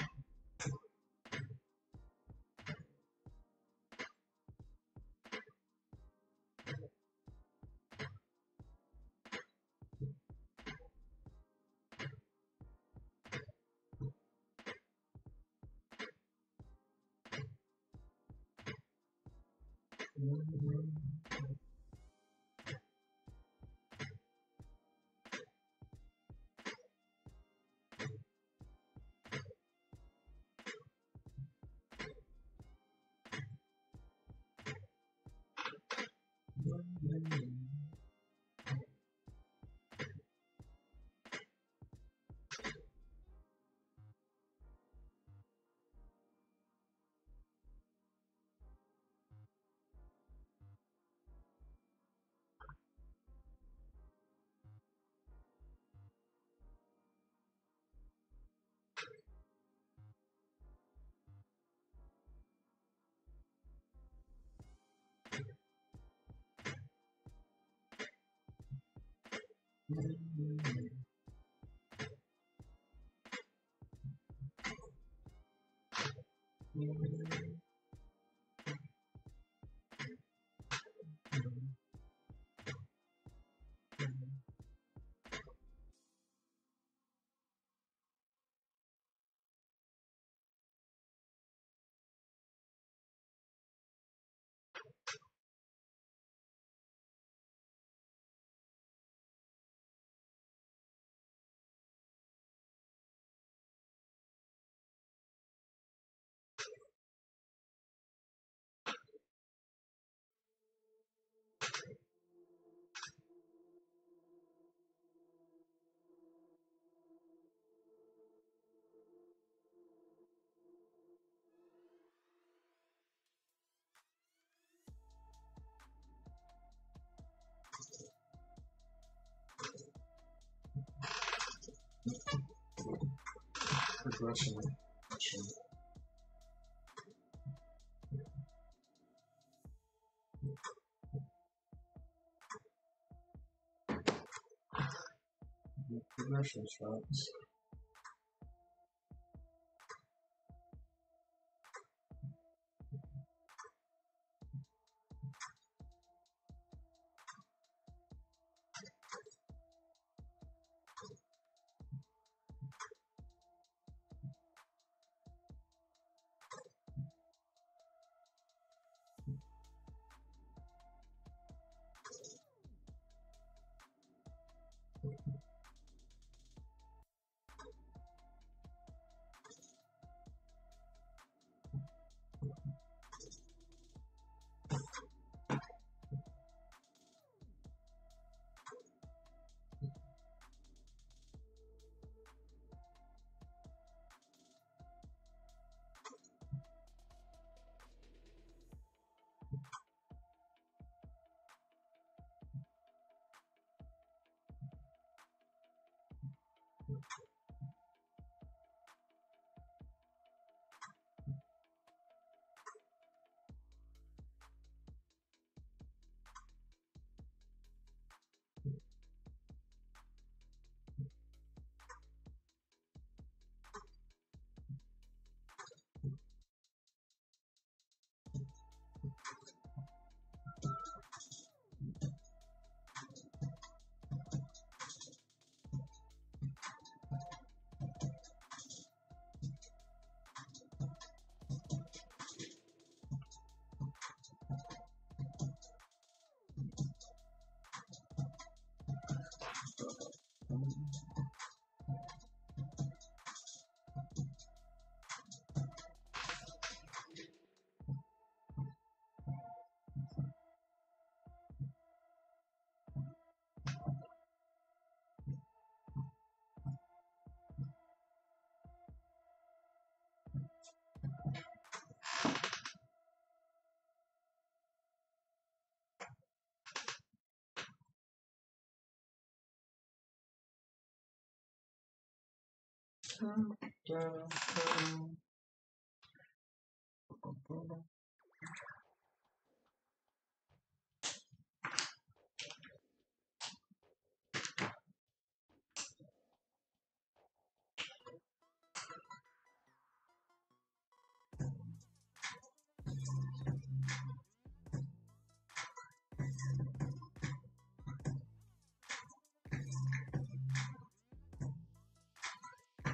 have a progression. Progression shots. Okay,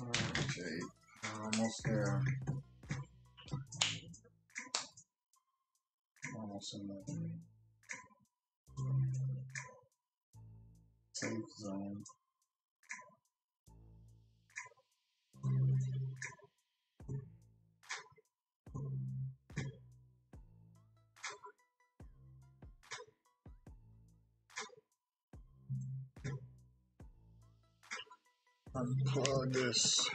Uh, almost there. Almost in the Unplug this.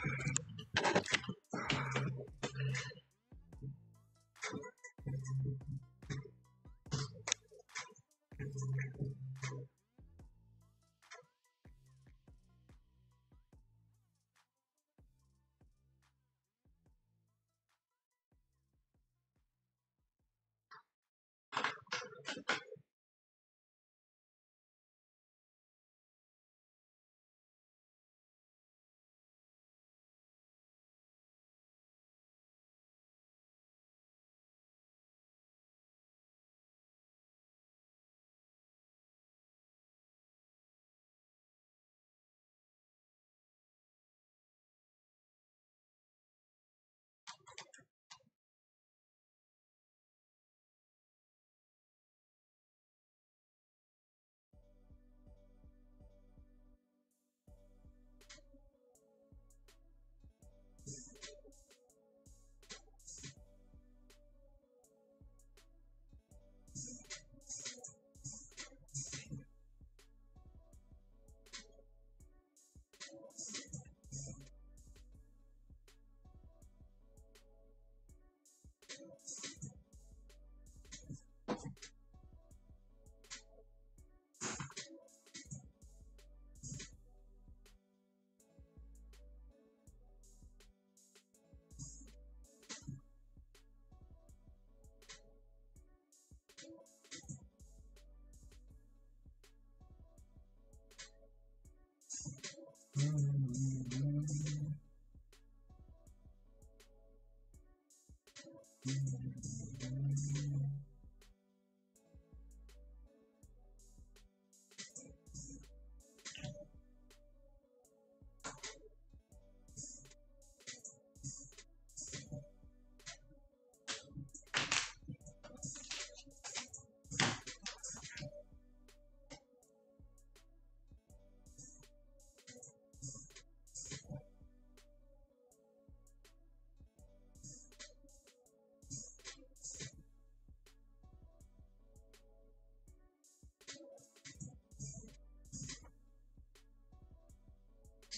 Mm-hmm.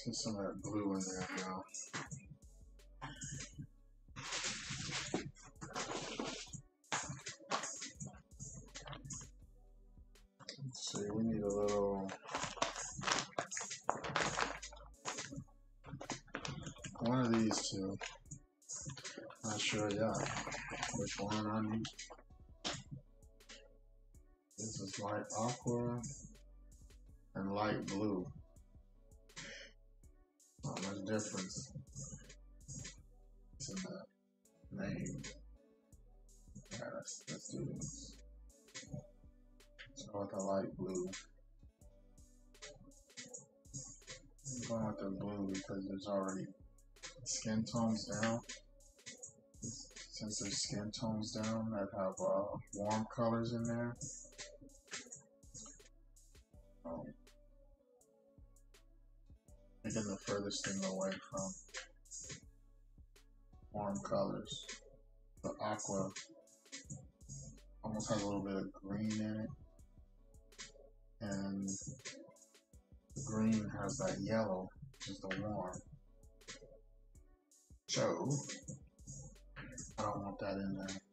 Get some of that blue in there now. Let's see, we need a little. One of these two. Not sure yet which one I need. This is light aqua and light blue. Since there's skin tones down that have uh, warm colors in there. Um, taking the furthest thing away from warm colors. The aqua almost has a little bit of green in it. And the green has that yellow, which is the warm. So, I don't want that in there.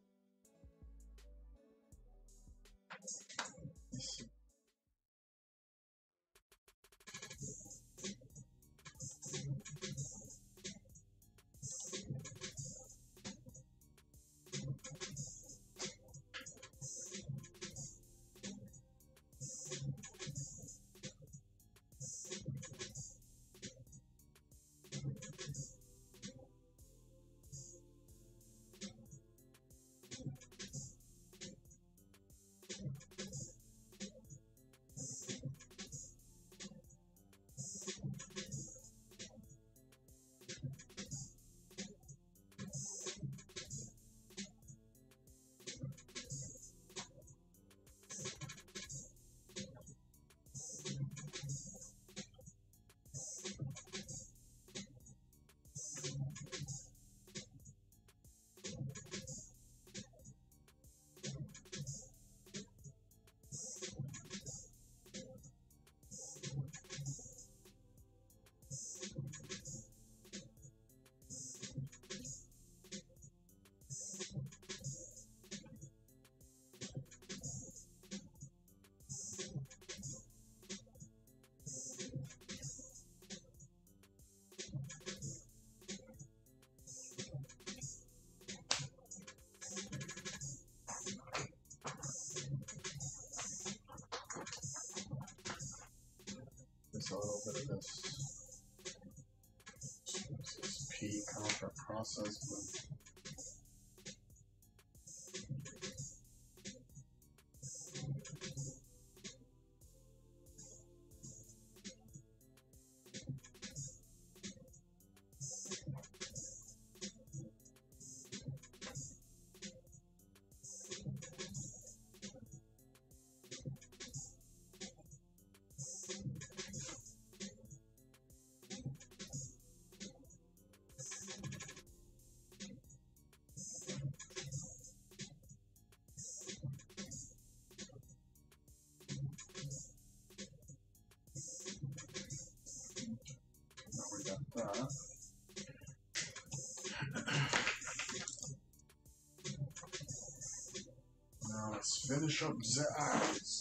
Finish up the eyes.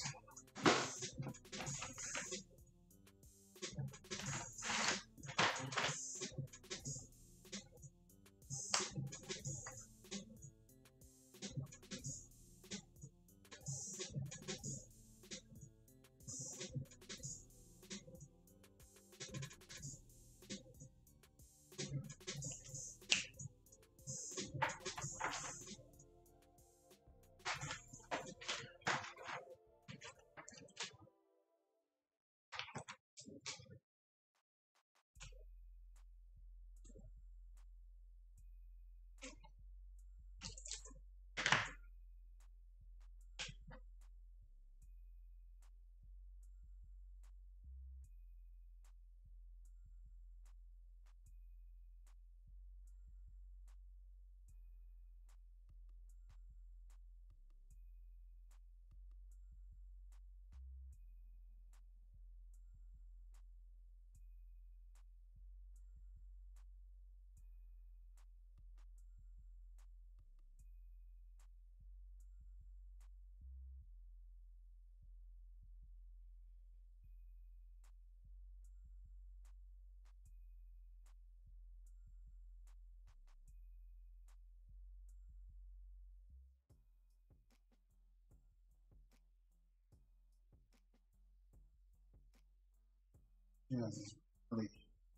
Is really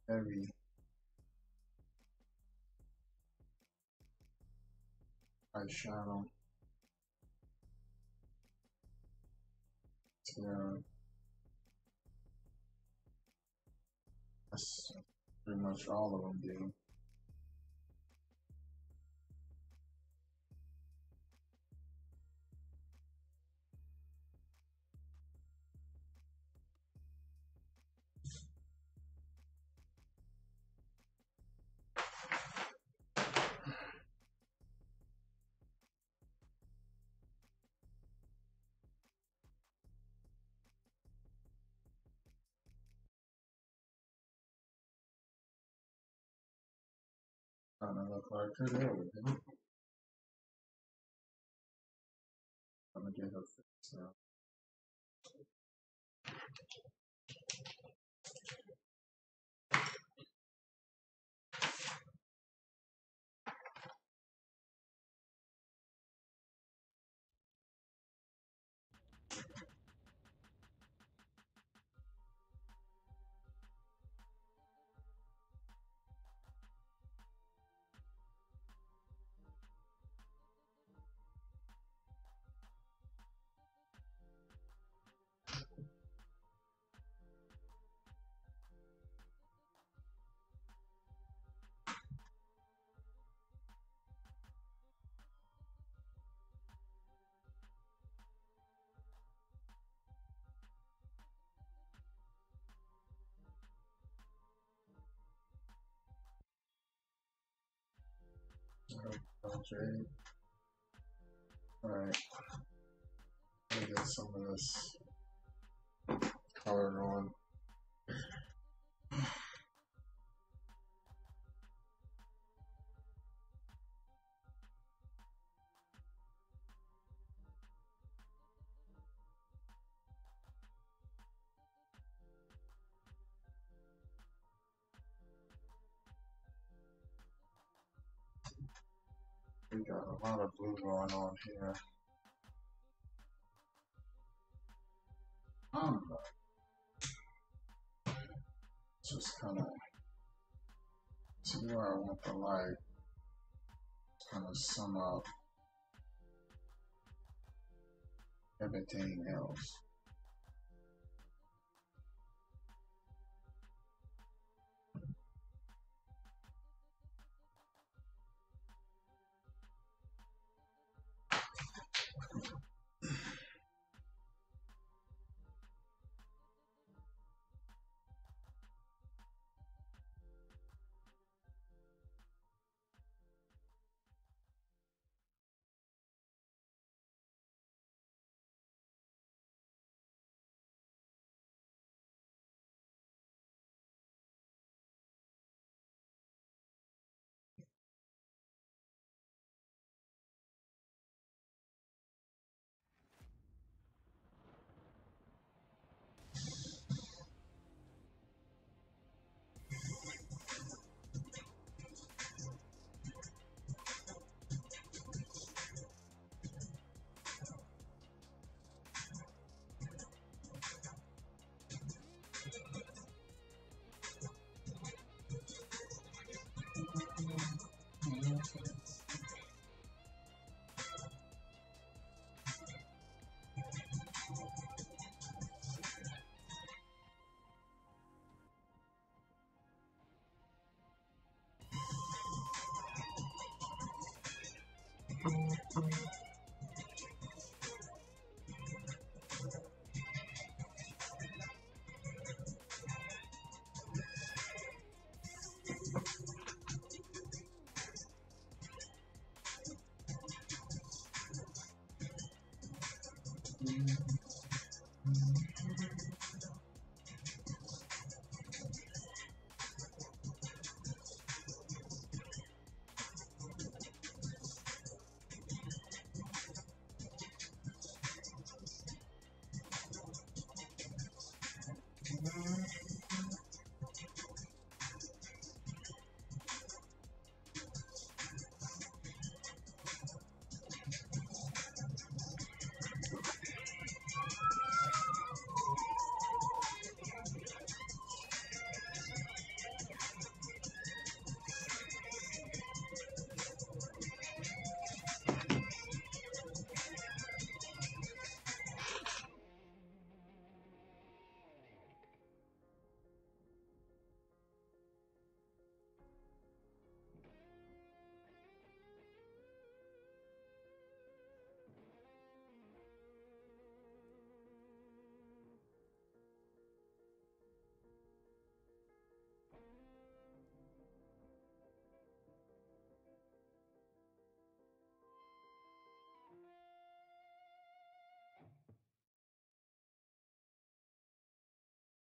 heavy. Eyeshadow. Yeah. That's pretty much all of them do. Kind of look like her there with him. Okay. Alright. Let me get some of this color on. Going on here. Um, just kind of see where I want the light. Kind of sum up everything else. Mm-hmm.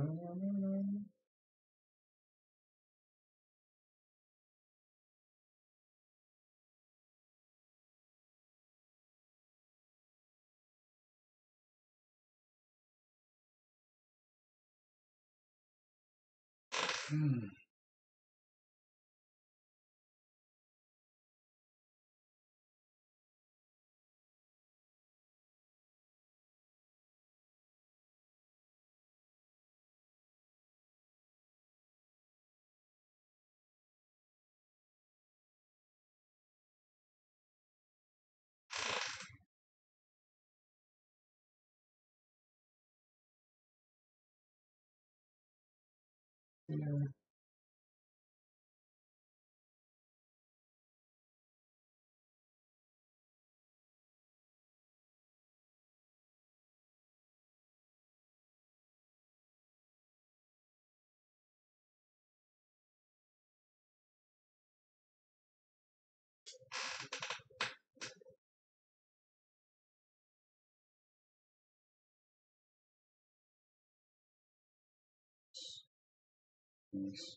Mm-hmm. Hmm. Yeah. Peace.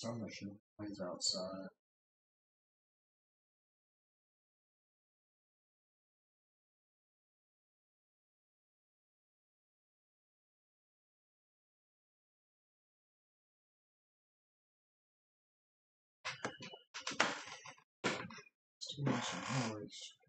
Summer should plays outside. Too much noise.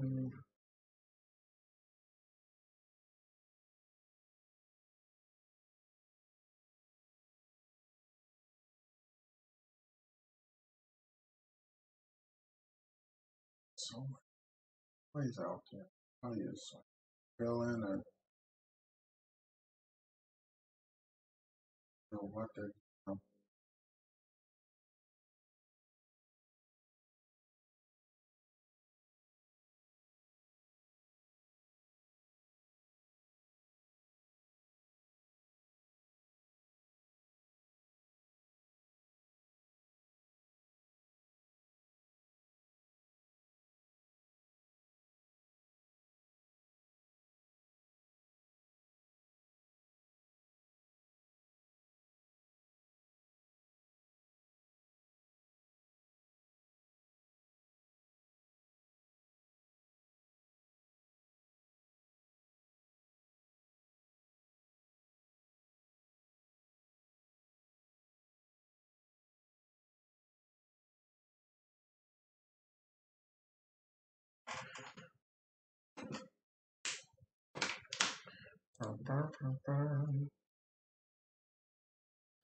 Mm, So plays out there. I just fill in or know what they're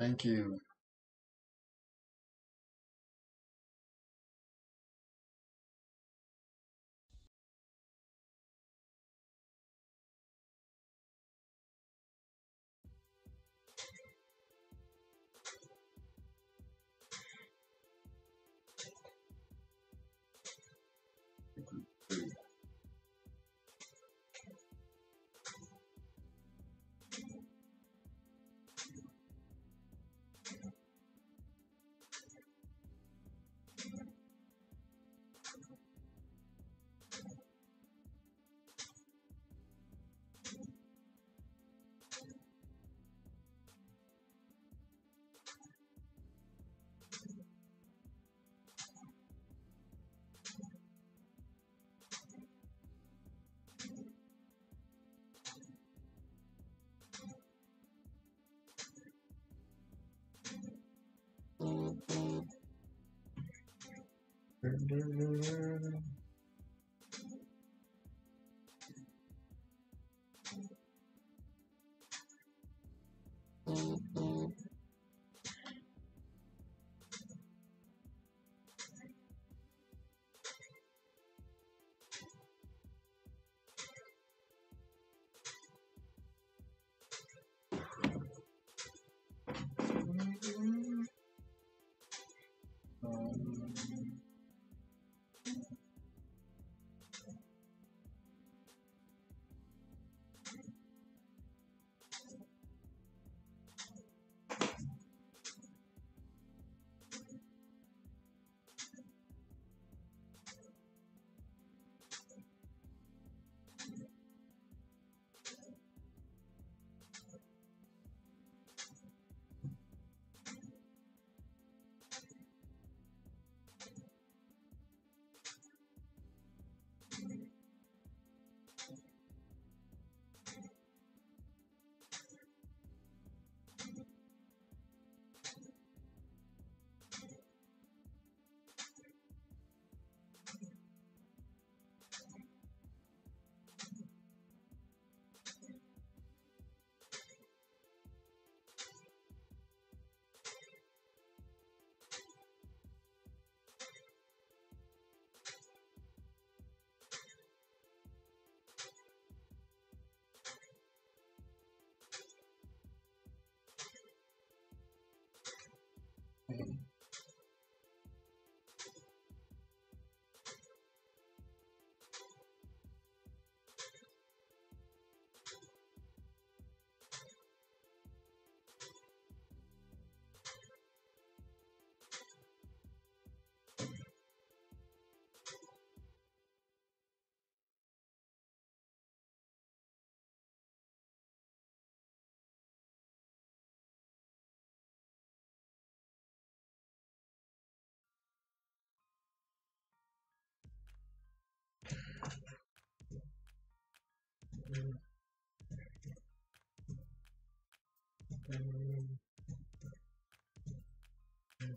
Thank you. Um,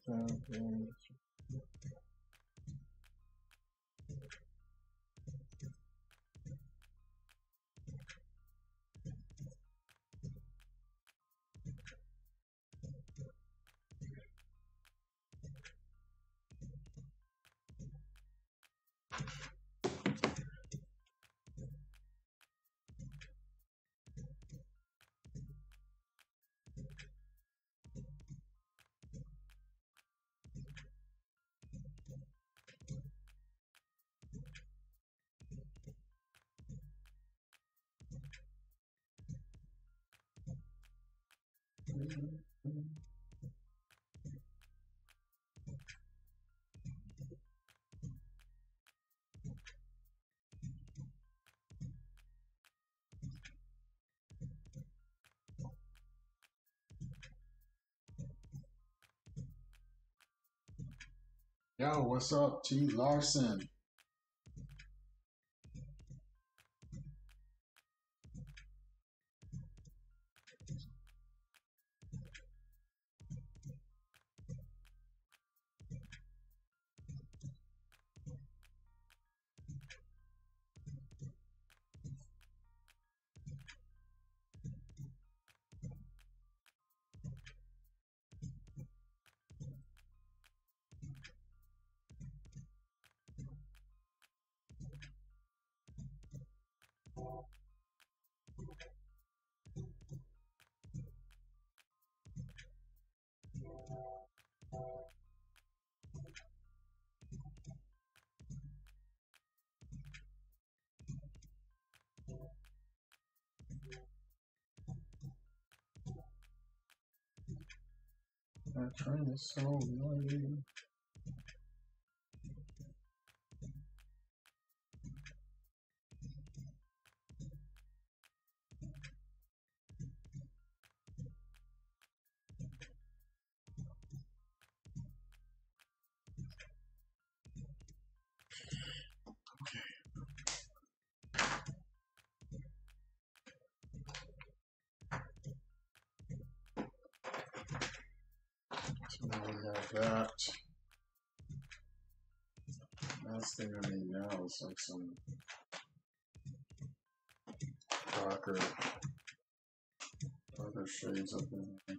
Thank you. Yo, what's up, T. Larson? That train is so annoying. Thing I need now is like some rocker, other shades up in there.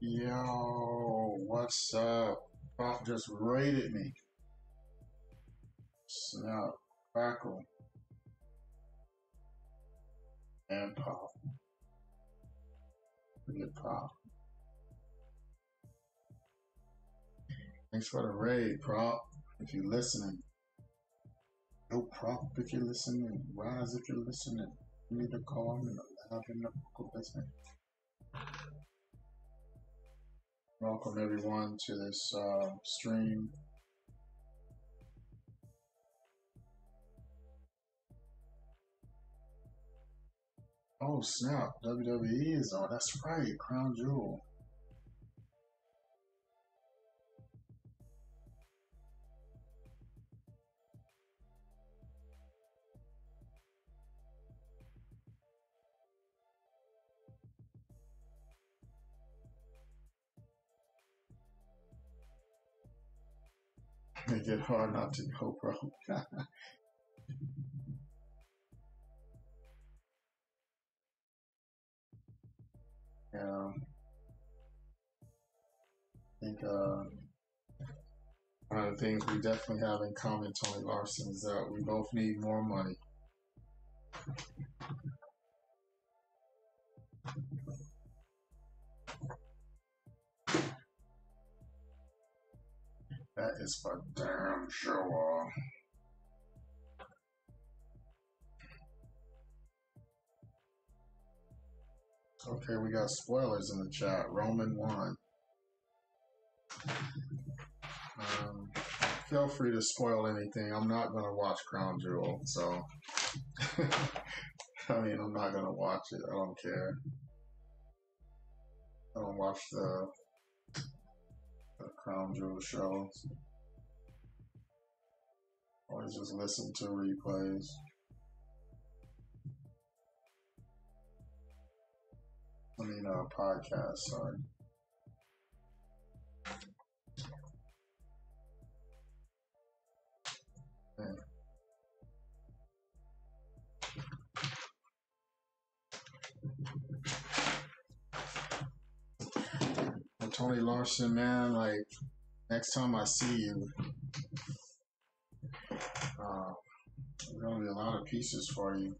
Yo, what's up? Pop just raided me. Snap, crackle, and pop. At pop. Thanks for the raid, prop. If you're listening, no prop if you're listening. Rise if you're listening. You need to call me live in the business. Welcome everyone to this uh, stream. Oh snap! WWE is on. That's right, Crown Jewel. Make it hard not to go, bro. Yeah. I think uh, one of the things we definitely have in common, Tony Larson, is that we both need more money. That is for damn sure. Okay, we got spoilers in the chat. Roman 1. Um, feel free to spoil anything. I'm not going to watch Crown Jewel, so. I mean, I'm not going to watch it. I don't care. I don't watch the, the Crown Jewel shows. Always just listen to replays. I mean, uh, podcast, sorry. Tony Larson, man, like, next time I see you, uh, there's gonna be a lot of pieces for you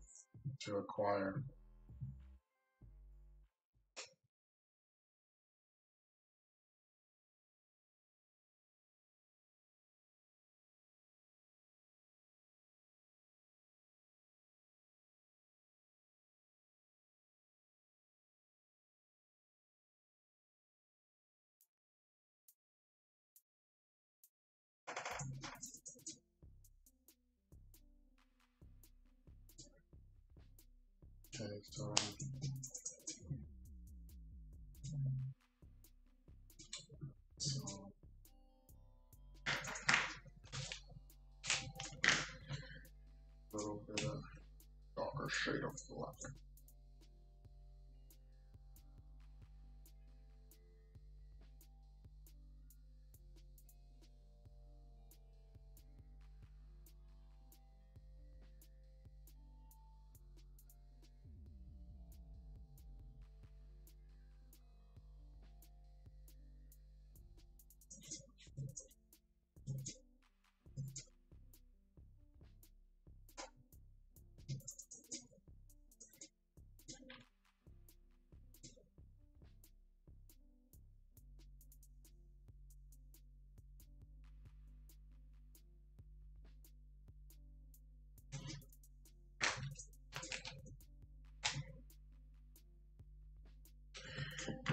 to acquire.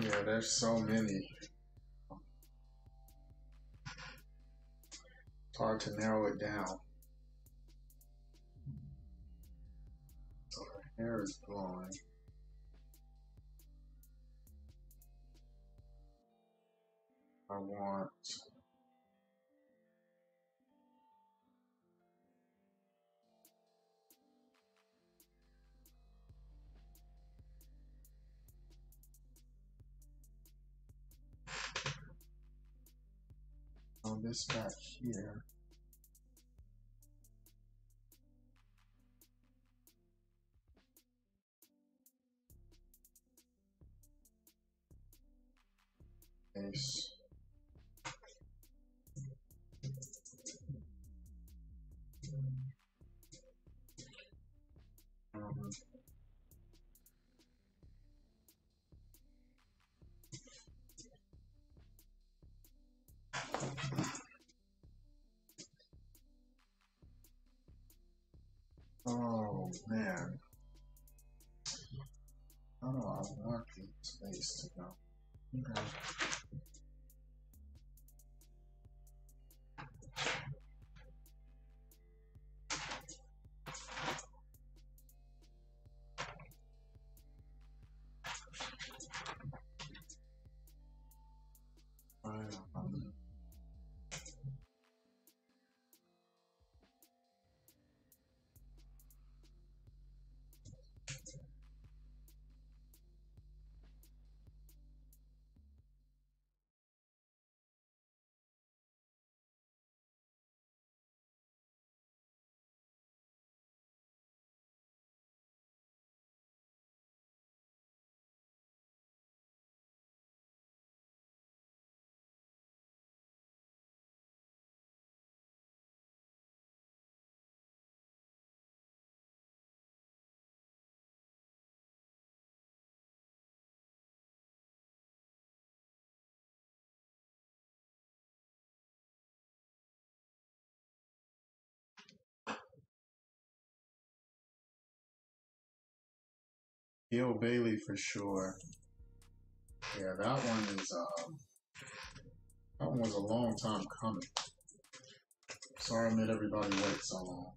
Yeah, there's so many. It's hard to narrow it down. So her hair is blowing. I want this back here. The space to go? Okay. Hill Bailey for sure. Yeah, that one is um, that one was a long time coming. Sorry I made everybody wait so long.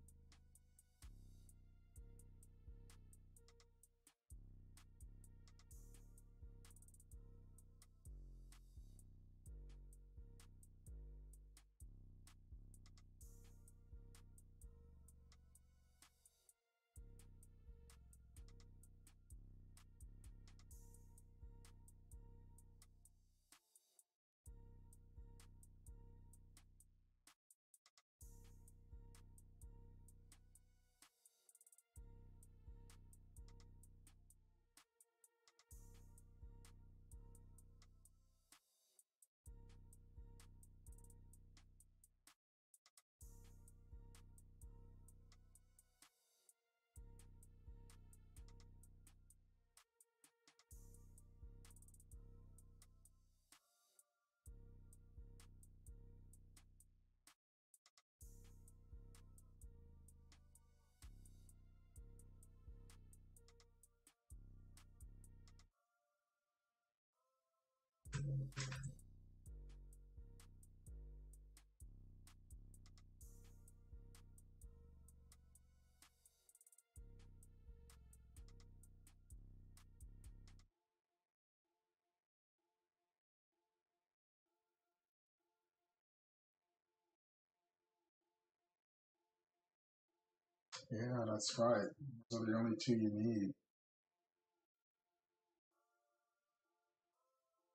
Yeah, that's right. Those are the only two you need.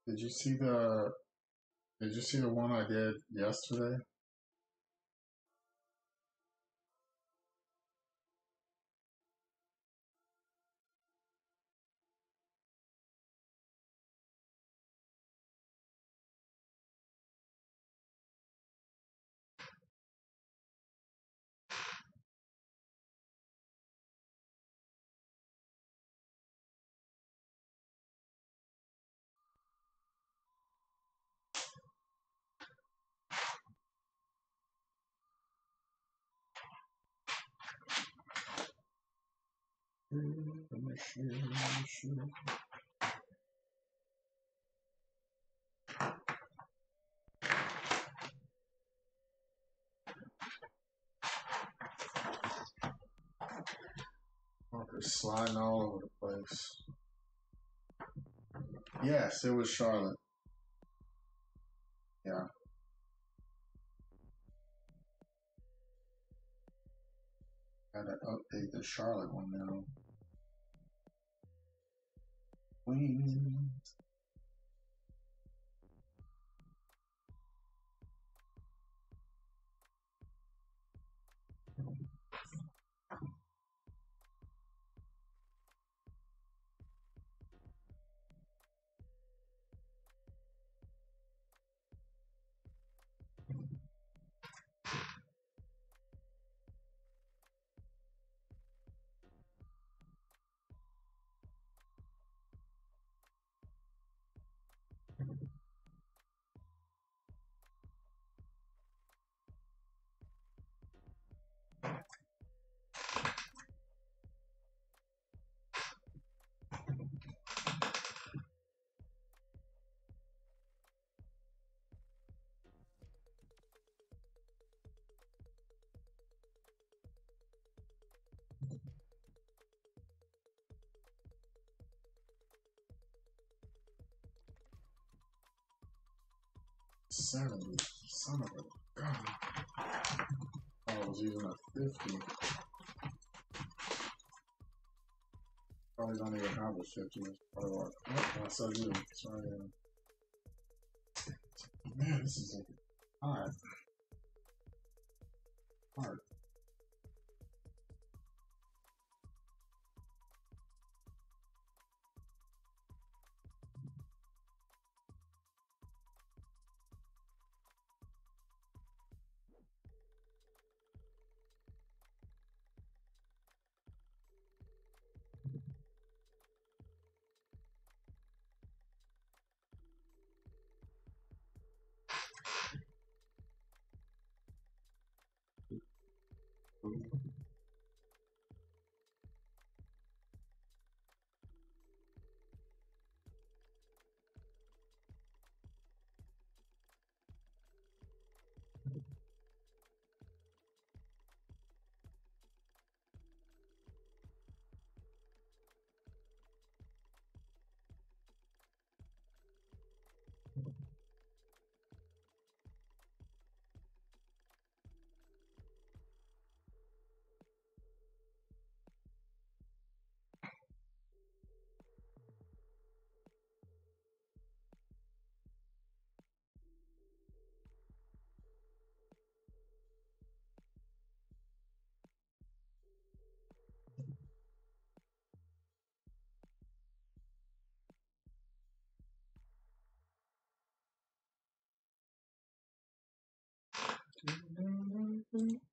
Did you see the Did you see the one I did yesterday? Walker's sliding all over the place. Yes, it was Charlotte. Yeah. Gotta update the Charlotte one now wings Queen. Seventy. Son of a. Oh, I was using a fifty. Probably don't even have a fifty. It's probably like, oh, I said you. Sorry. Man, this is like hard. Hard. Mm-hmm.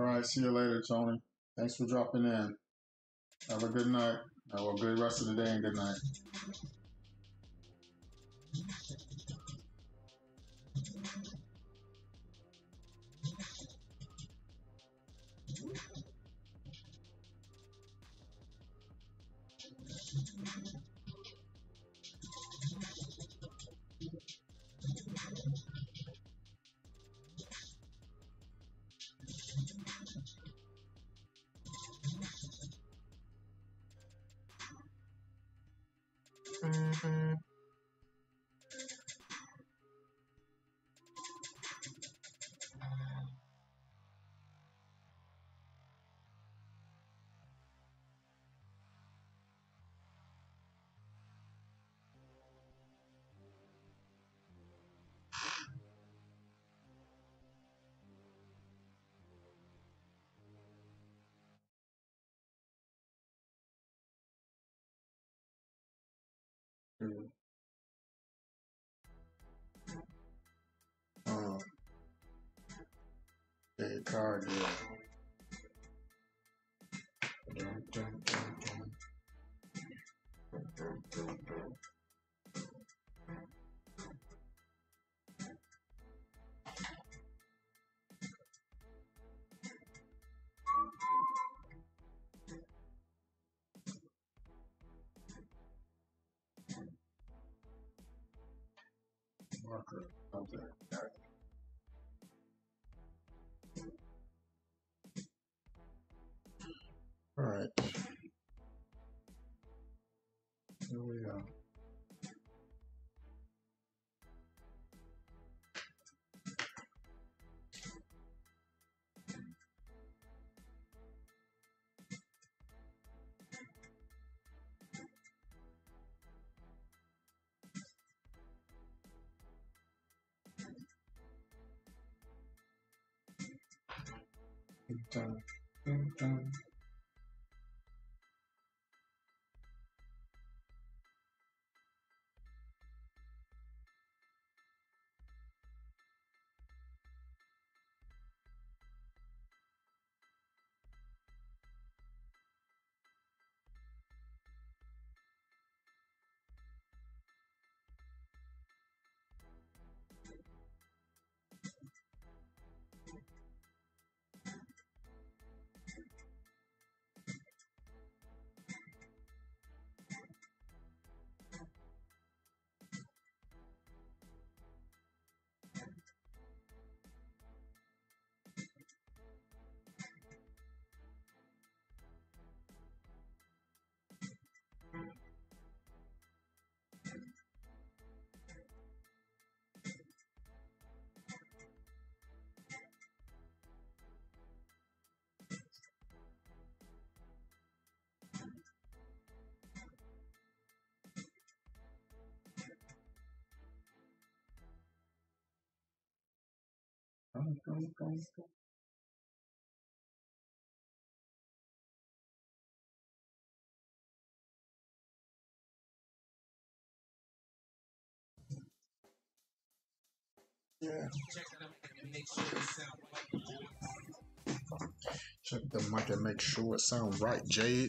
All right, see you later, Tony. Thanks for dropping in. Have a good night. Have a good rest of the day and good night. Card deal. Dun, dun, dun. Marker. Okay. All right. Here we go. Dun, dun, dun. Dun, dun, dun.
Yeah.
Check the mic and make sure it sound right, boy.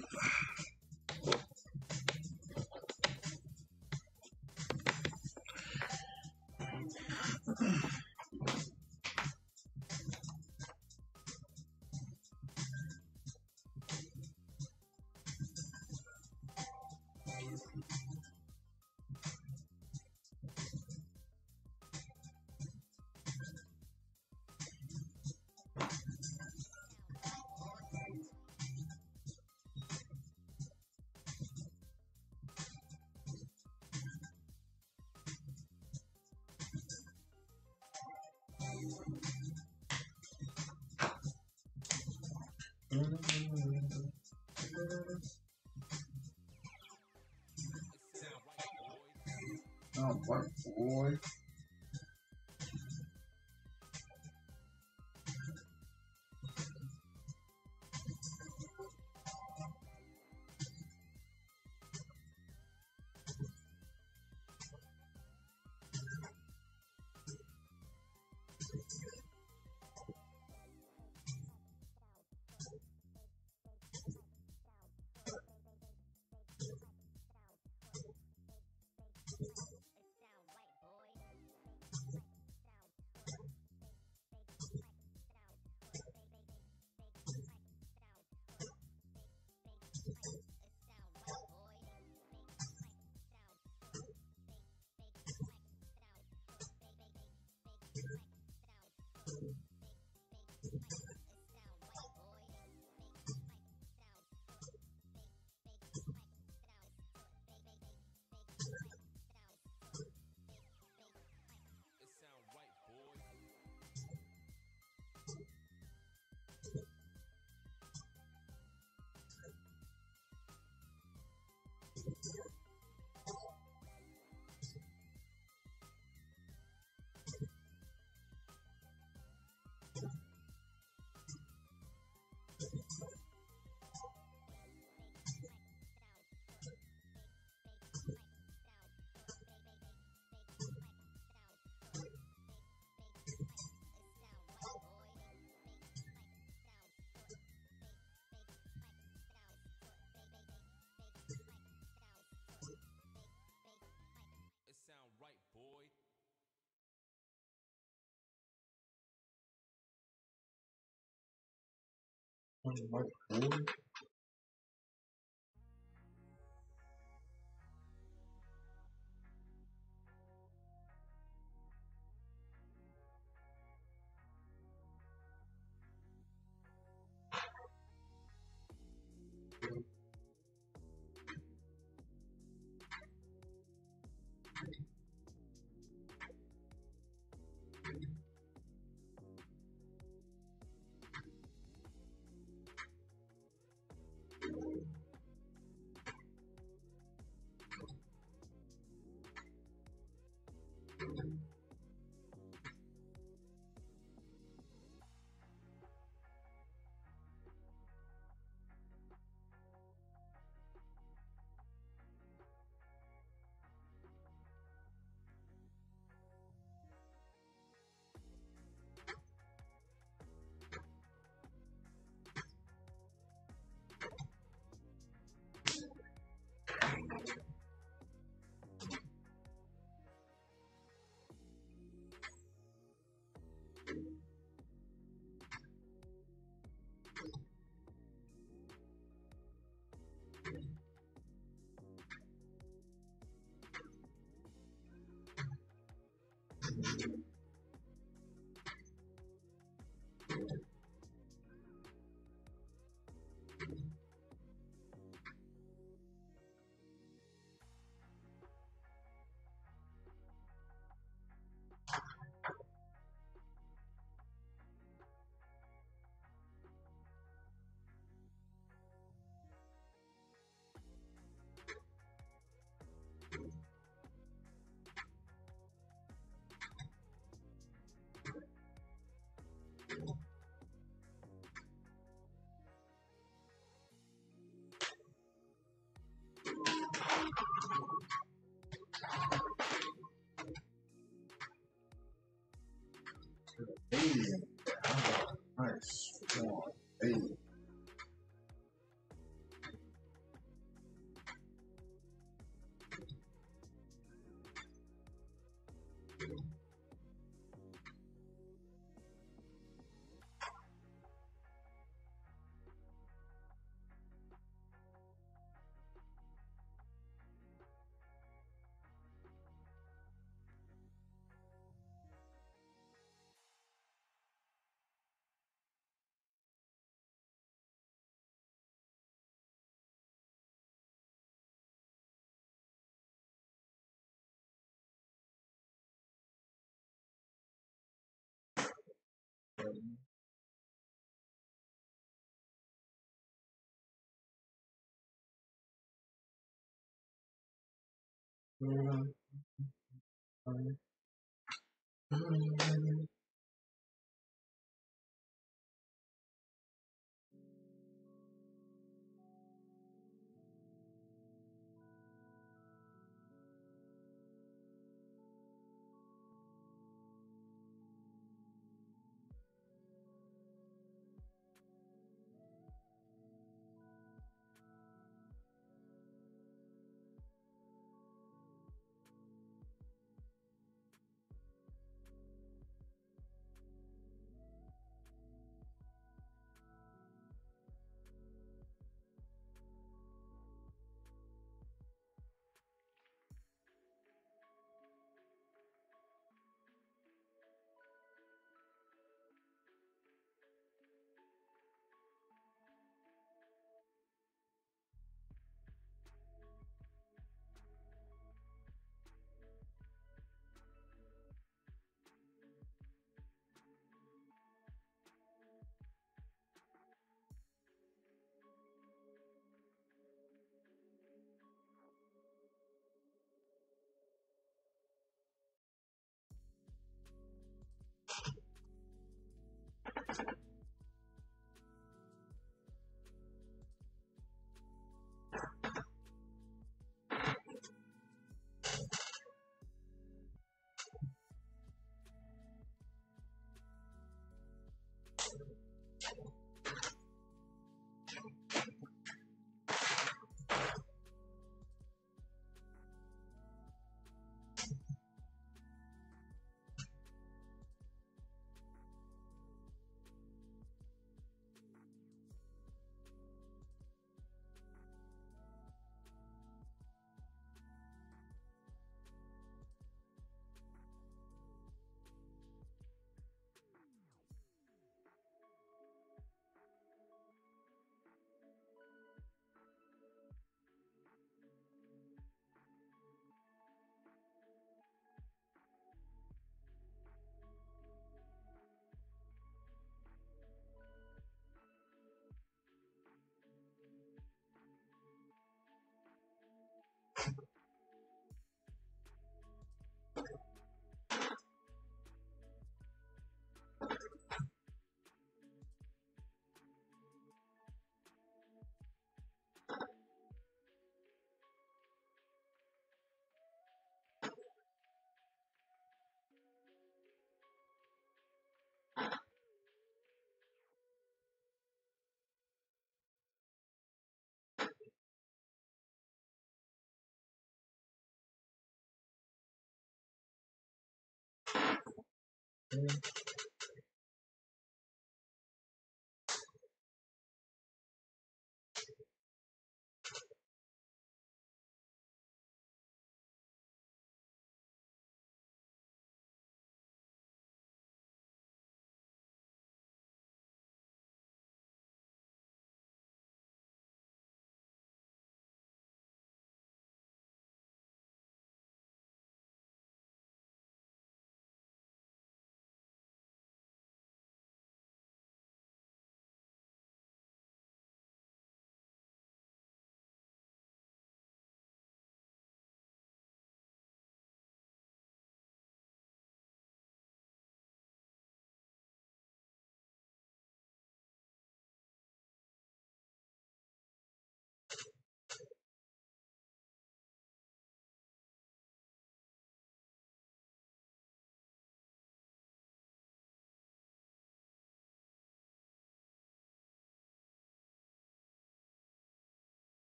White boy.
recording mm-hmm.
mm-hmm. mm-hmm.
you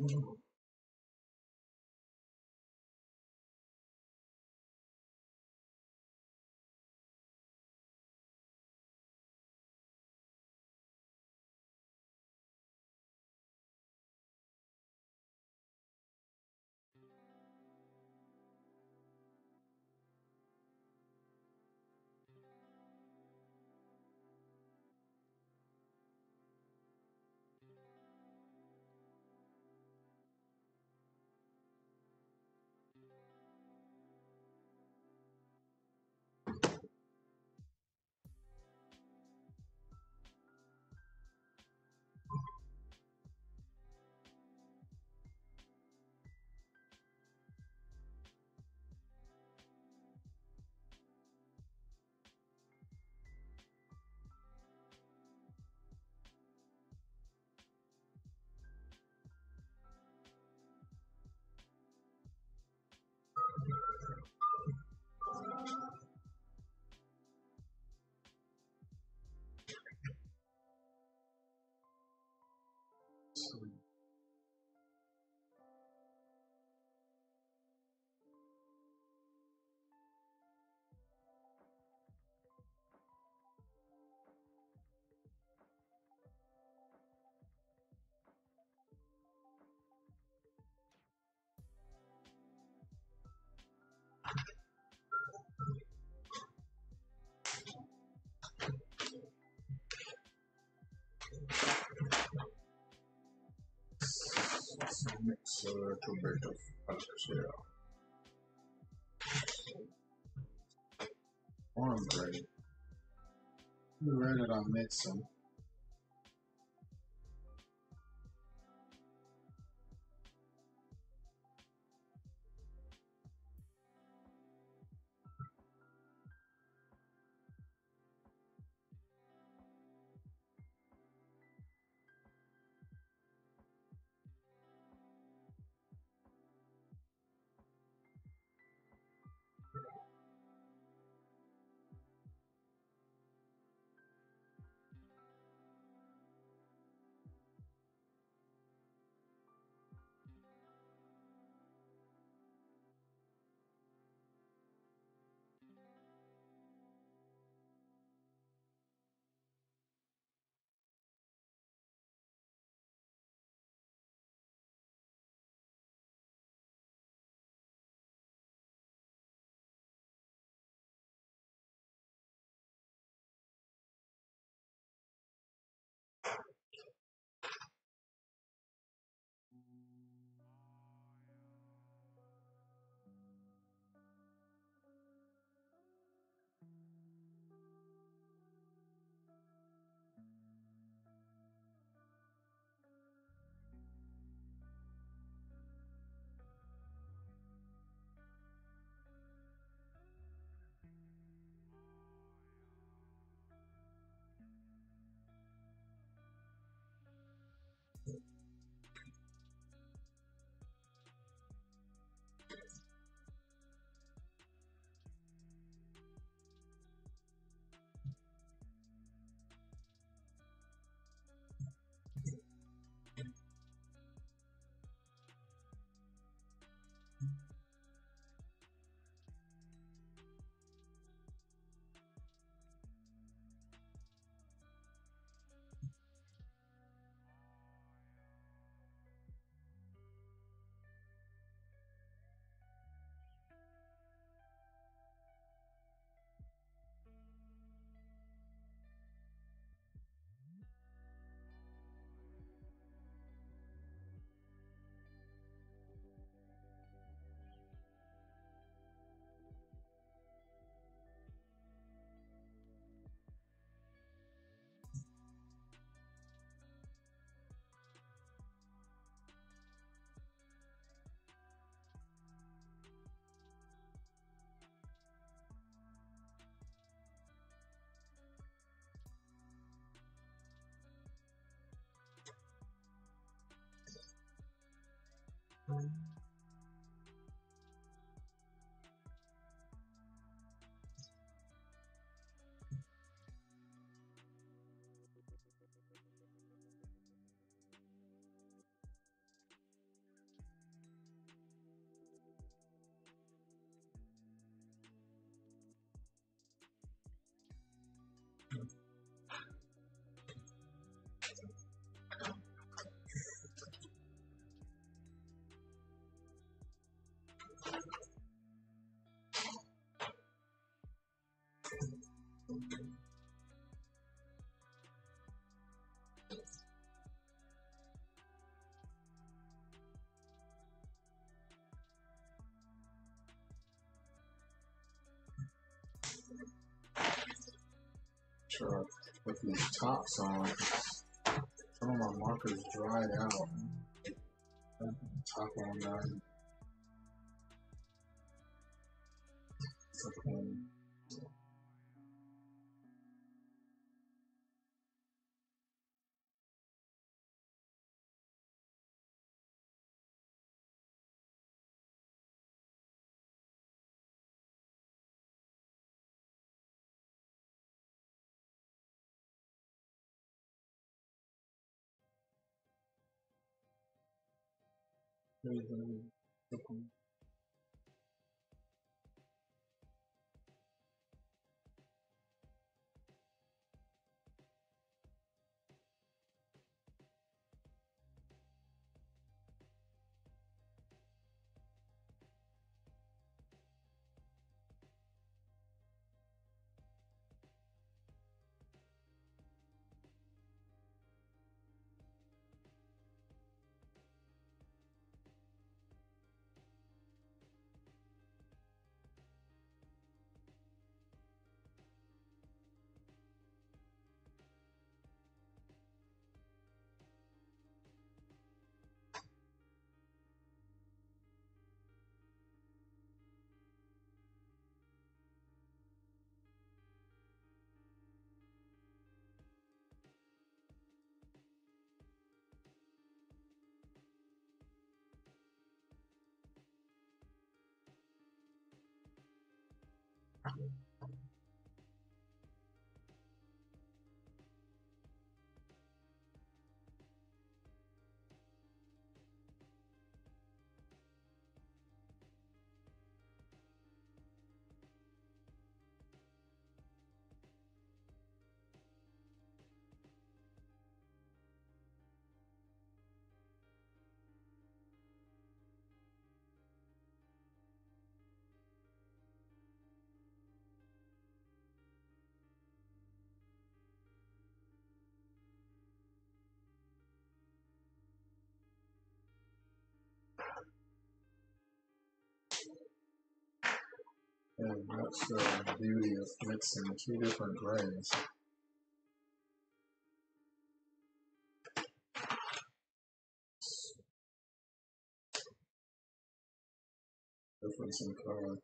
Ooh. Mix a little bit of colors here. Cornbread. Where did I mix them? sure Uh, I put these tops on. Some of my markers dried out. Top on that. Okay. And that's the beauty of mixing two different grains. Difference in color.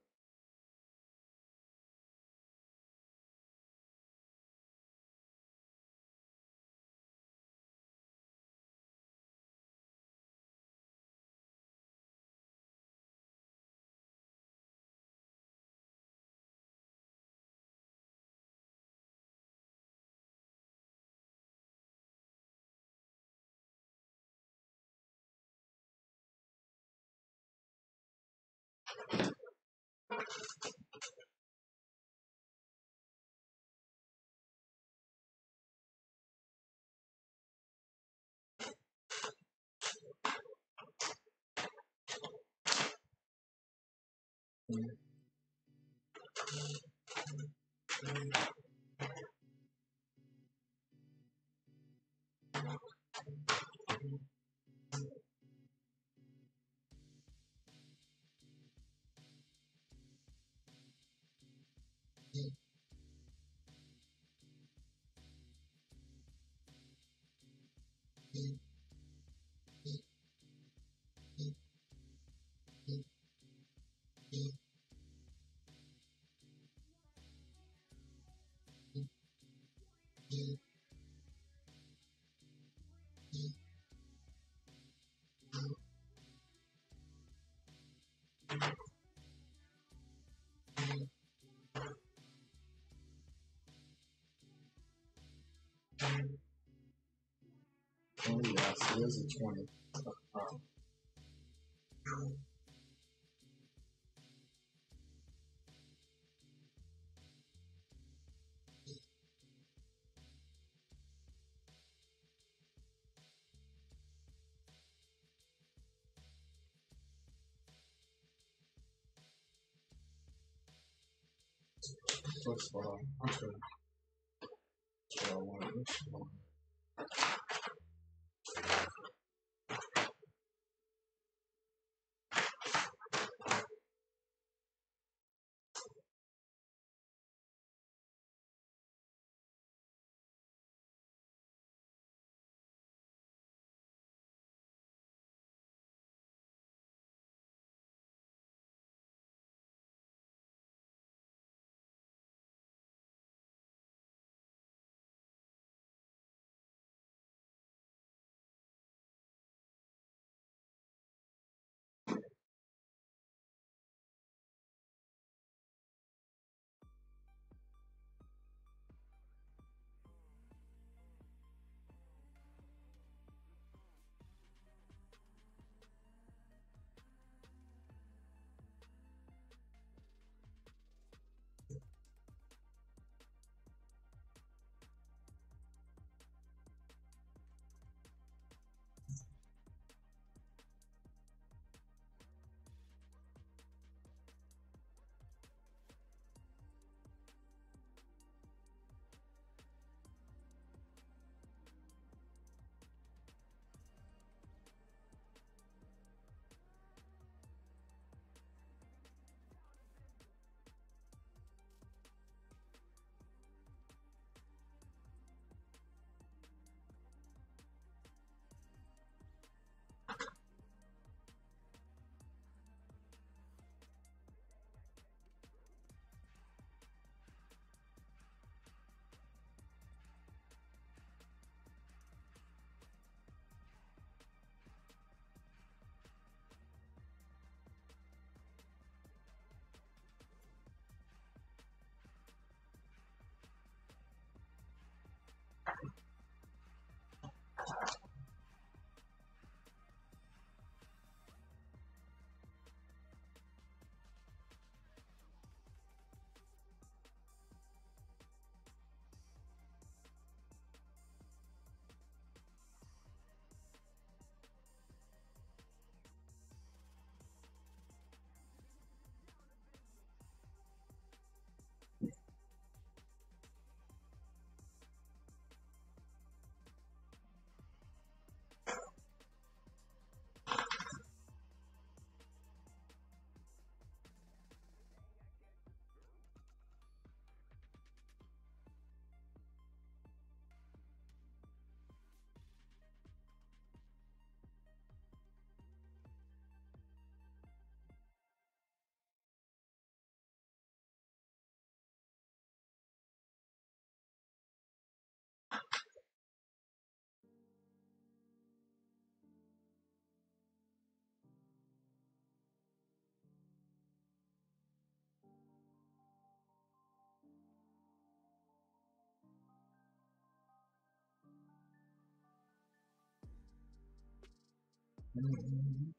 Mm-hmm. Oh yes, it is a 20. Uh, First of all, okay. This one. Some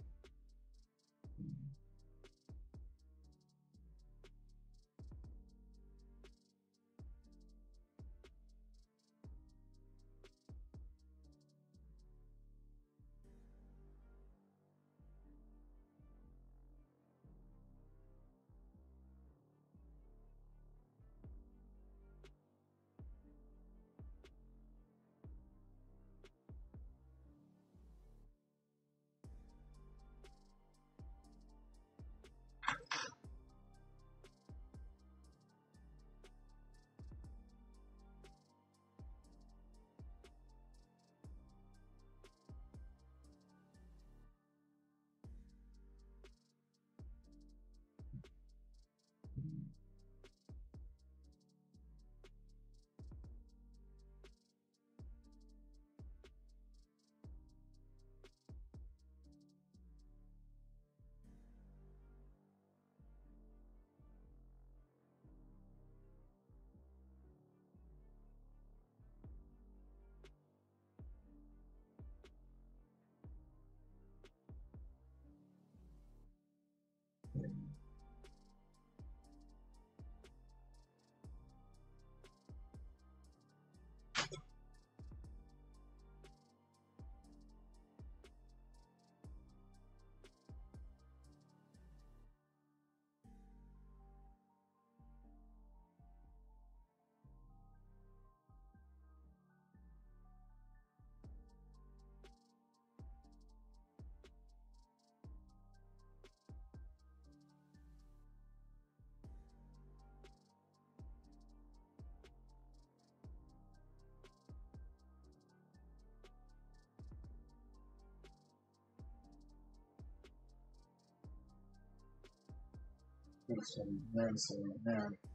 medicine, uh, man. Oh.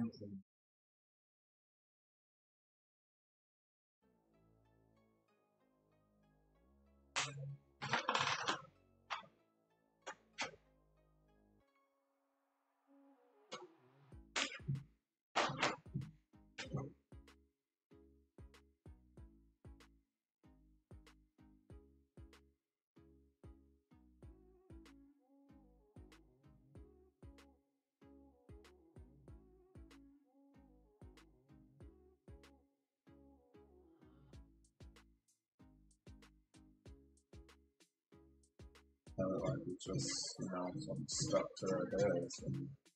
Something like we just you know some stuck there. our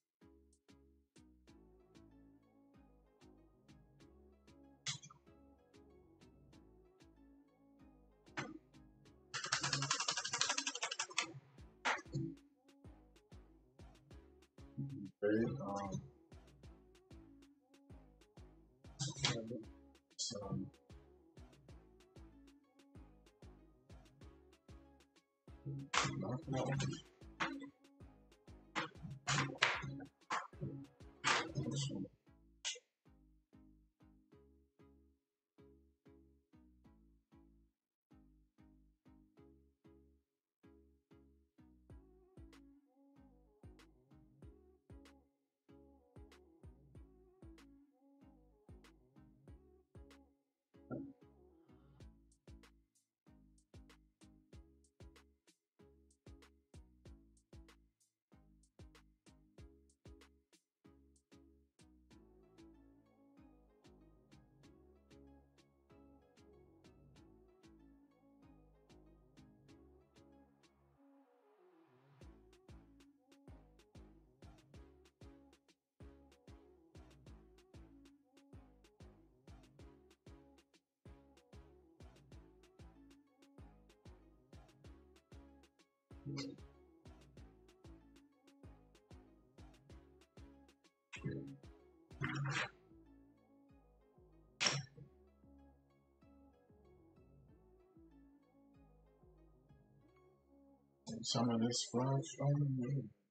Some of this flies from me.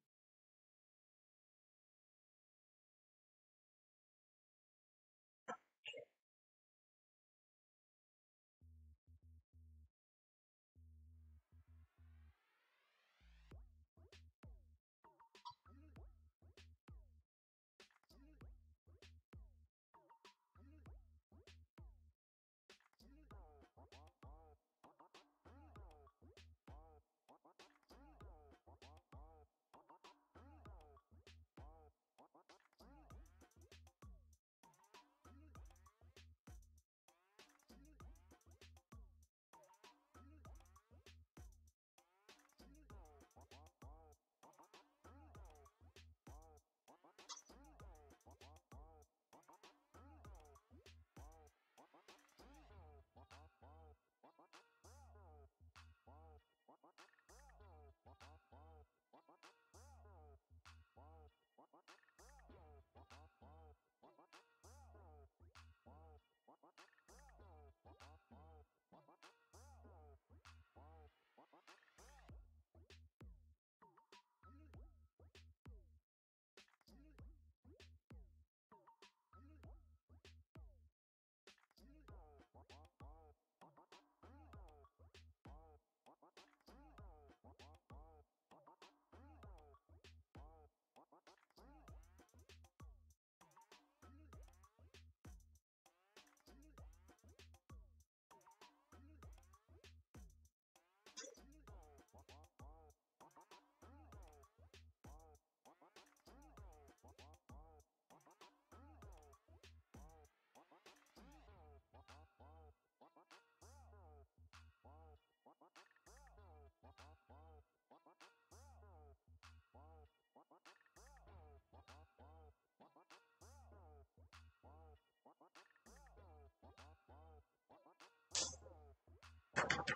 Thank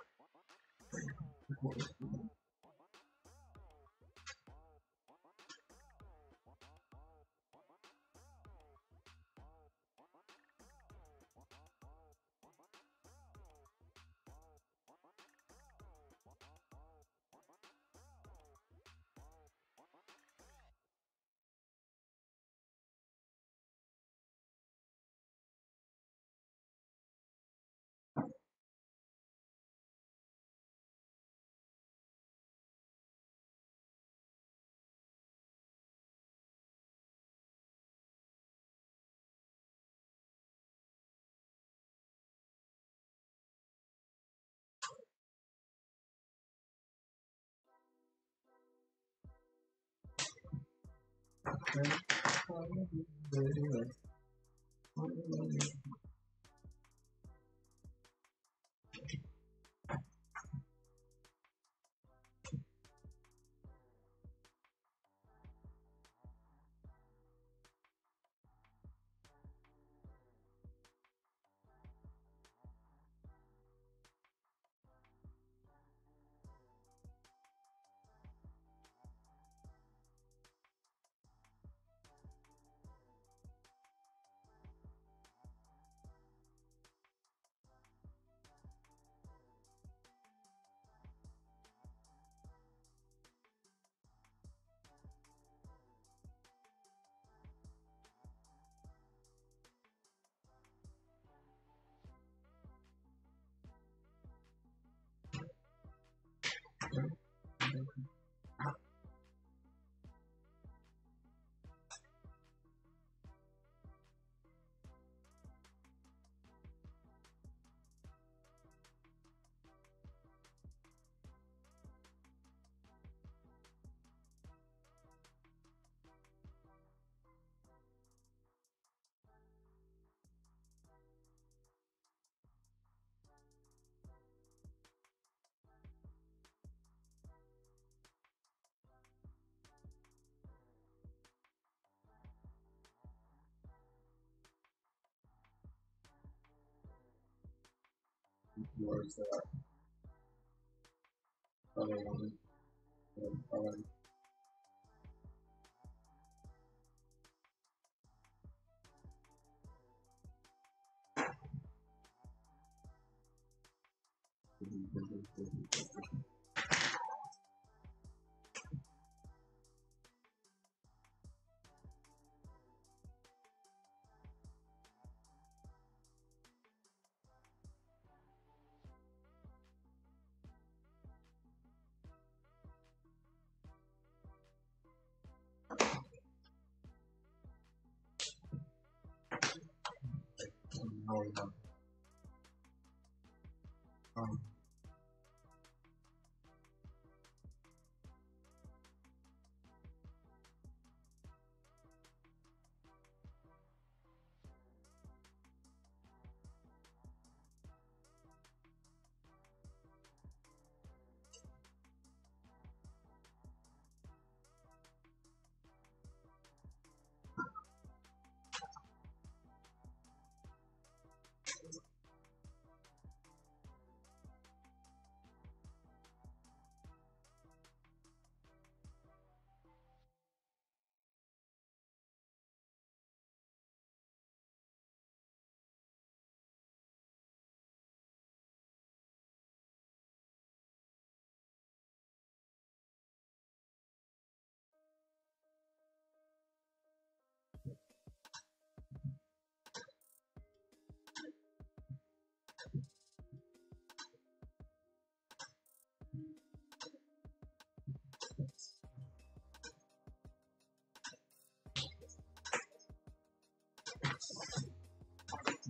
you. Thank you. Where's that? One. already. No, no.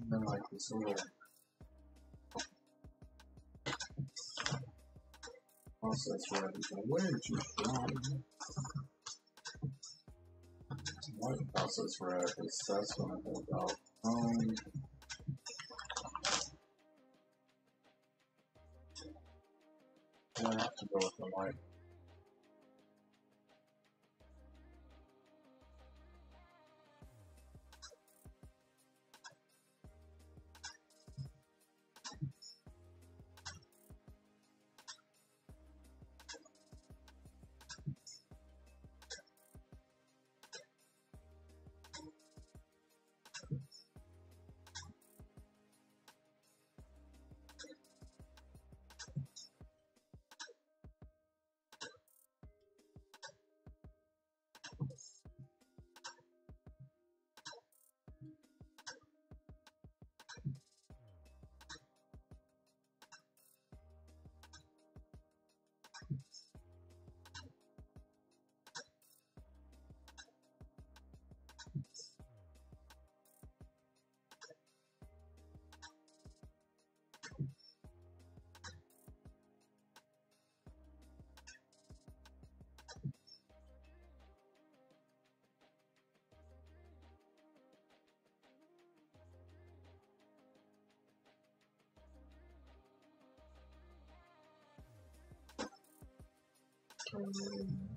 And then like this where it's where did you from? What process red is that's what I about. Um, I have to go with the white. Two. Alright.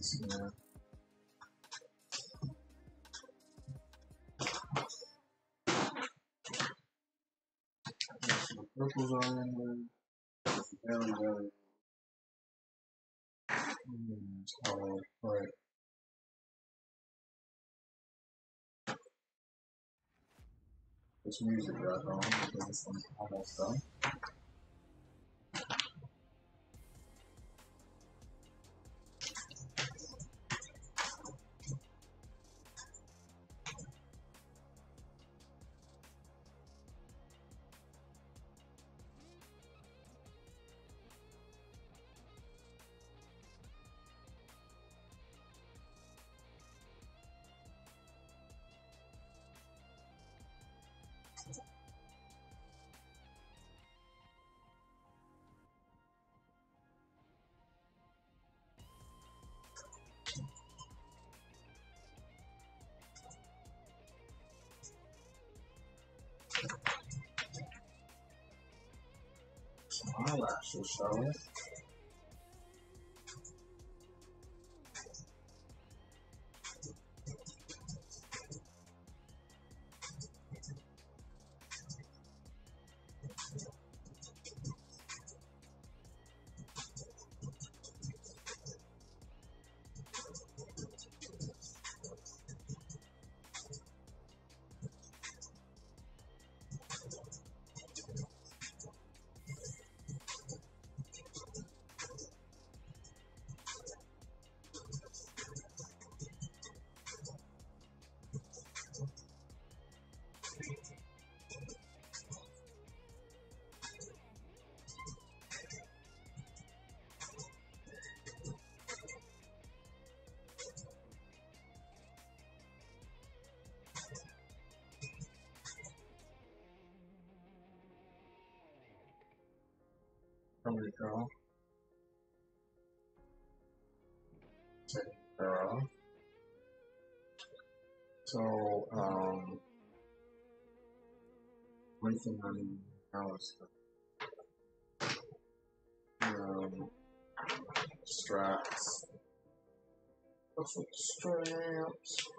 It's. Purples are in there. Very, very. Mm, oh, right. This music right on because I'm almost done. Eyelashes, her off. So, um, waiting on Alice. Um, straps. Straps?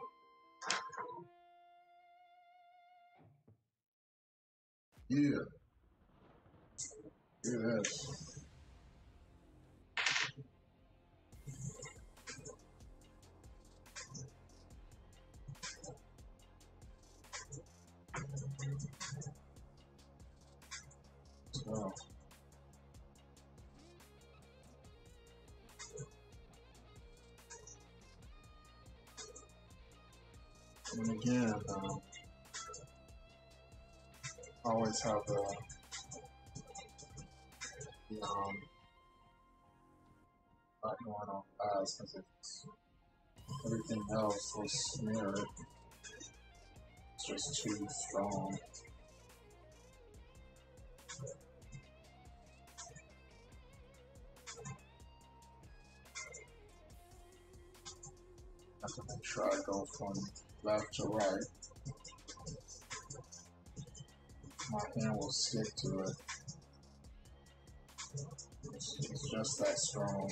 Always have the, the um, not going on fast because it's everything else will smear it. It's just too strong. I have to make sure I go from left to right. My hand will stick to it. It's, it's just that strong.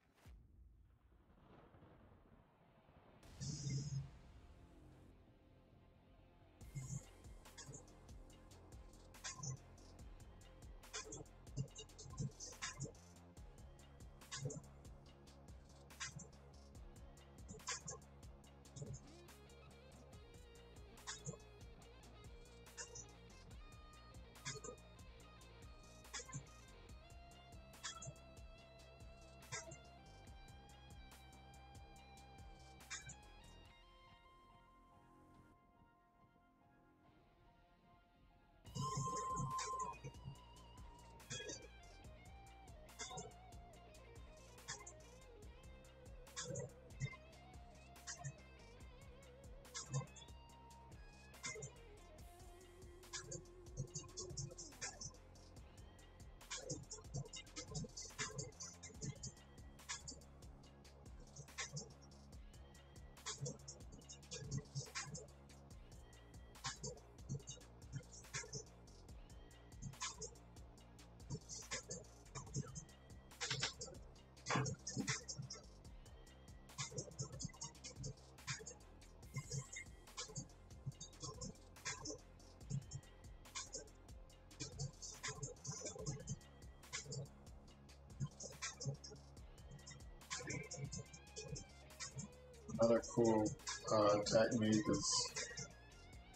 Another cool uh, technique is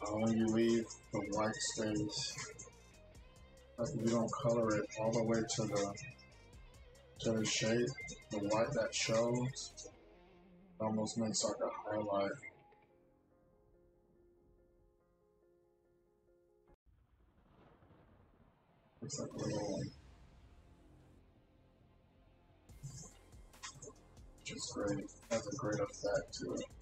uh, when you leave the white space, like if you don't color it all the way to the to the shape, the white that shows almost makes like a highlight. A to it.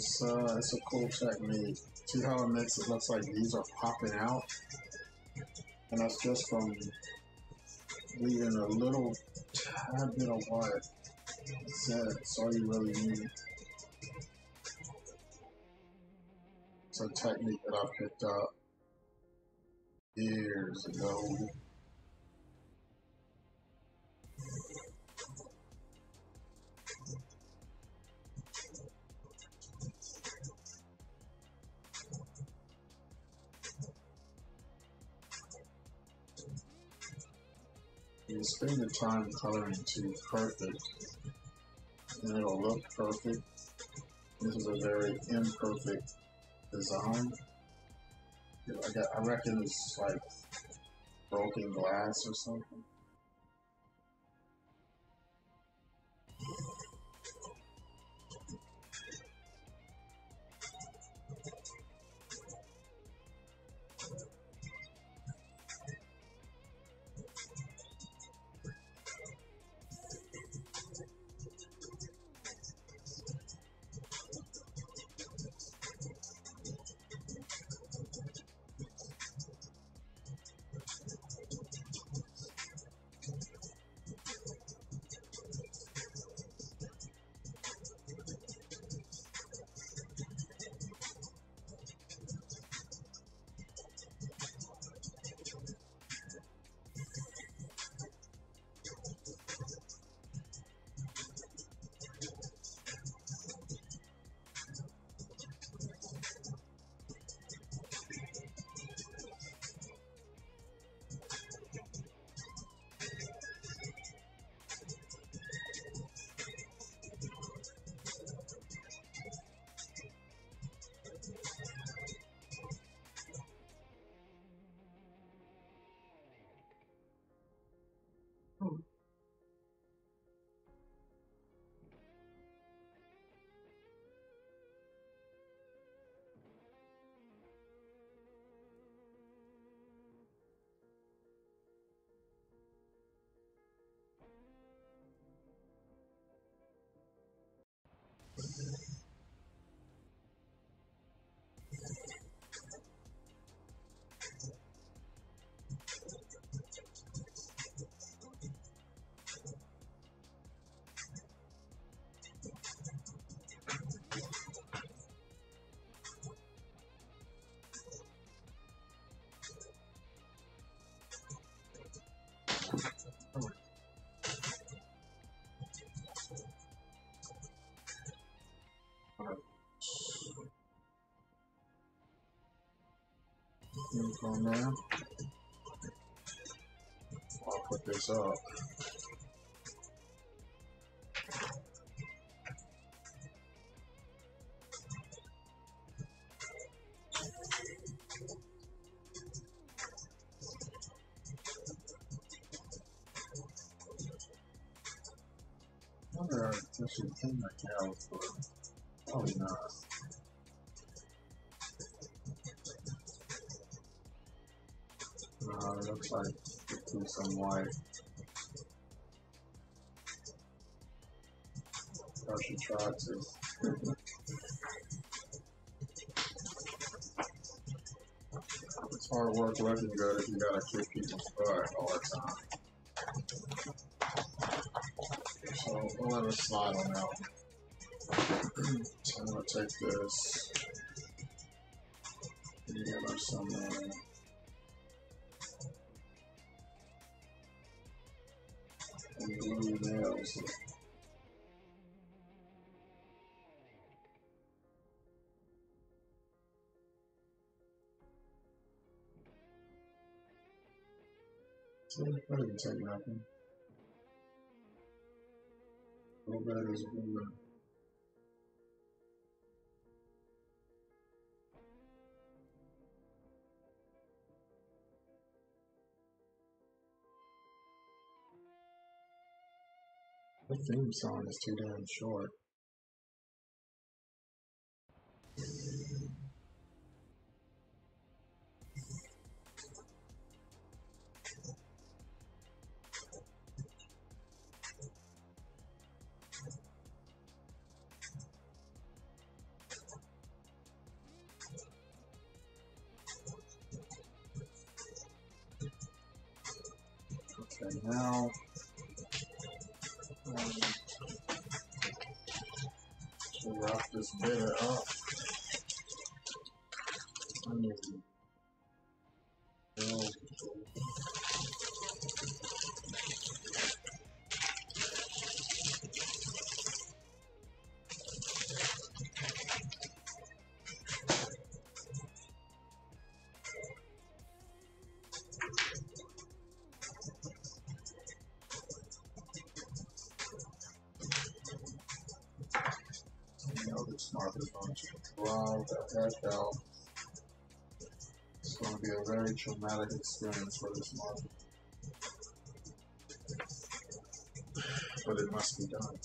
It's uh, it's a cool technique. See how it makes it look like these are popping out, and that's just from leaving a little tad bit of white. That's it. That's all you really need. It's a technique that I picked up years ago. The time coloring to perfect, and it'll look perfect. This is a very imperfect design. I, got, I reckon it's like broken glass or something. Click on there. I'll put this up. I should try to. it's hard work looking good if you gotta kick people's butt all the time. So we'll let it slide on out. so I'm gonna take this. Give her some. Uh, I didn't nothing. Is blue. The theme song is too damn short. It's going to be a very traumatic experience for this market. But it must be done.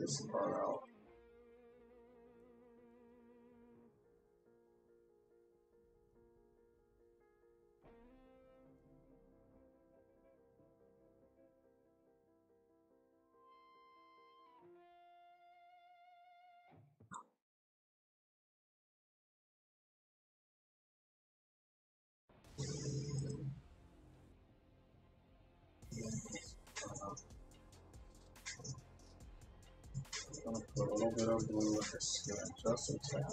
This bit of blue in the skin, just a tad.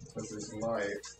Because it's light.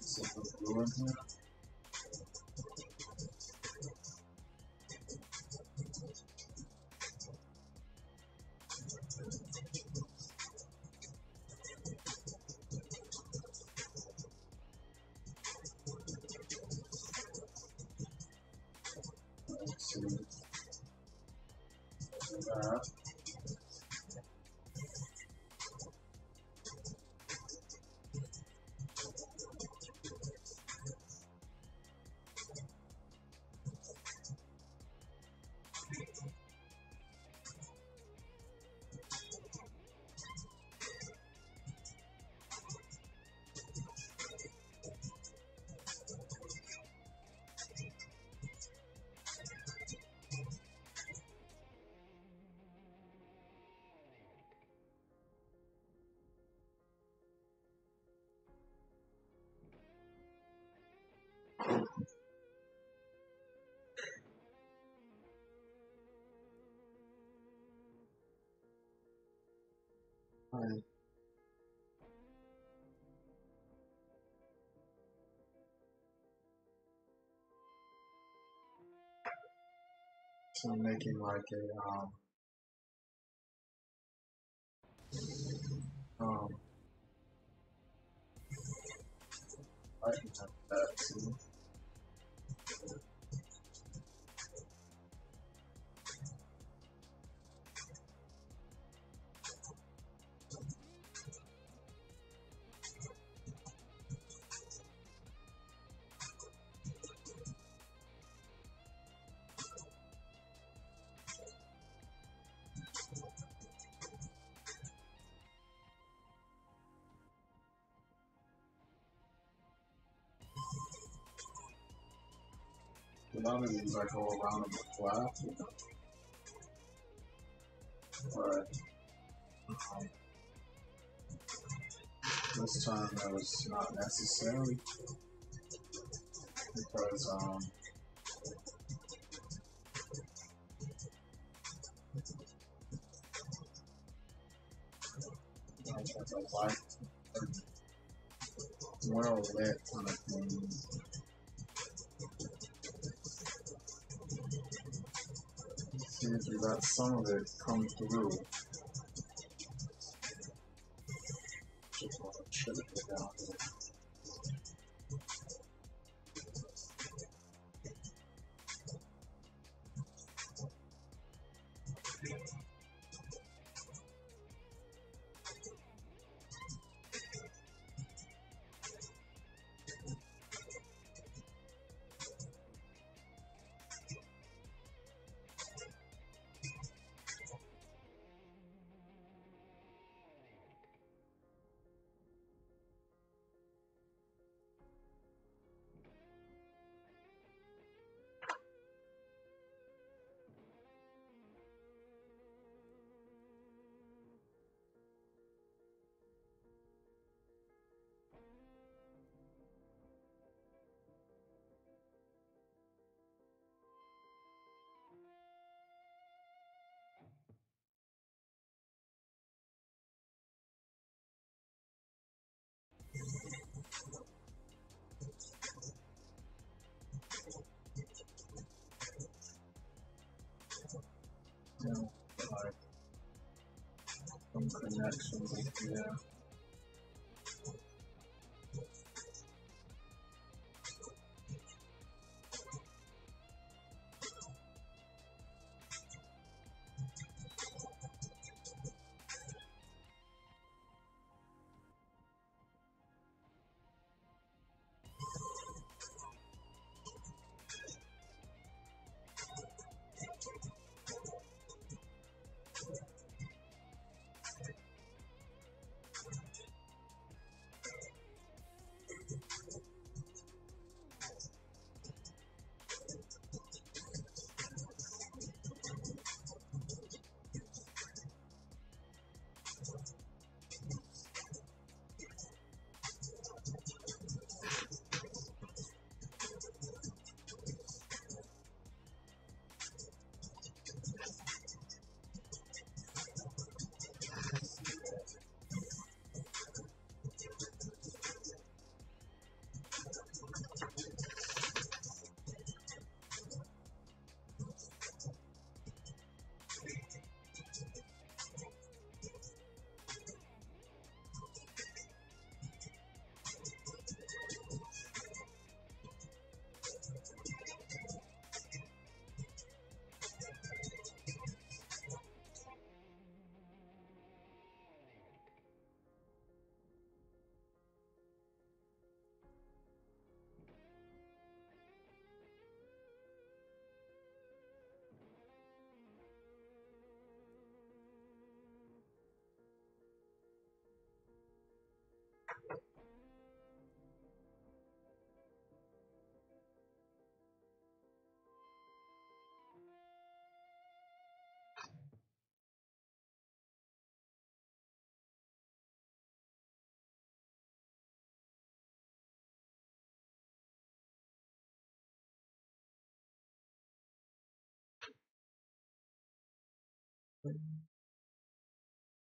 Little So I'm making like a um um I can that too. A lot of these I go around them flat. But this time that was not necessary because um I was like well lit kind of thing. Let some of it come through. Some connections, yeah.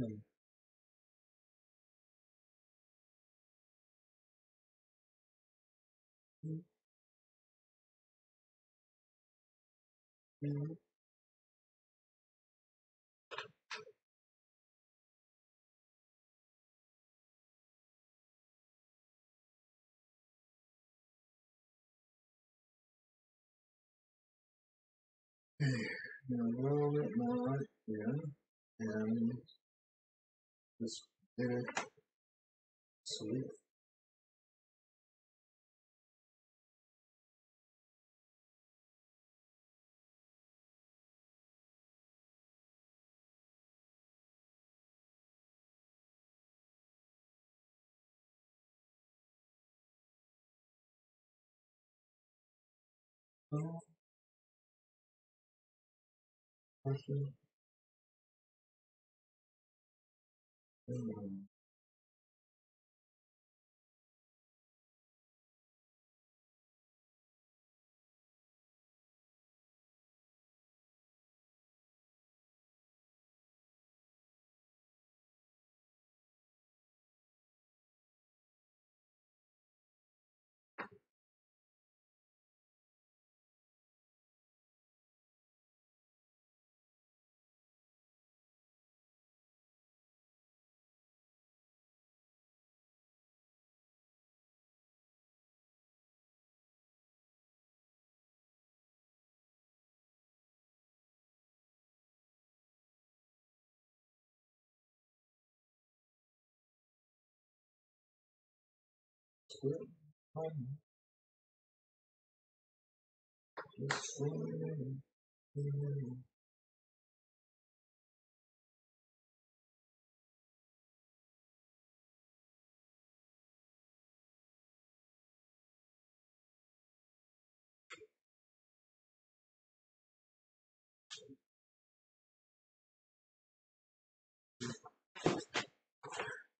Mm-hmm. Mm-hmm. Hmm. A little bit more in and just get it sweet. Question. Mm. Sweet. Um, just.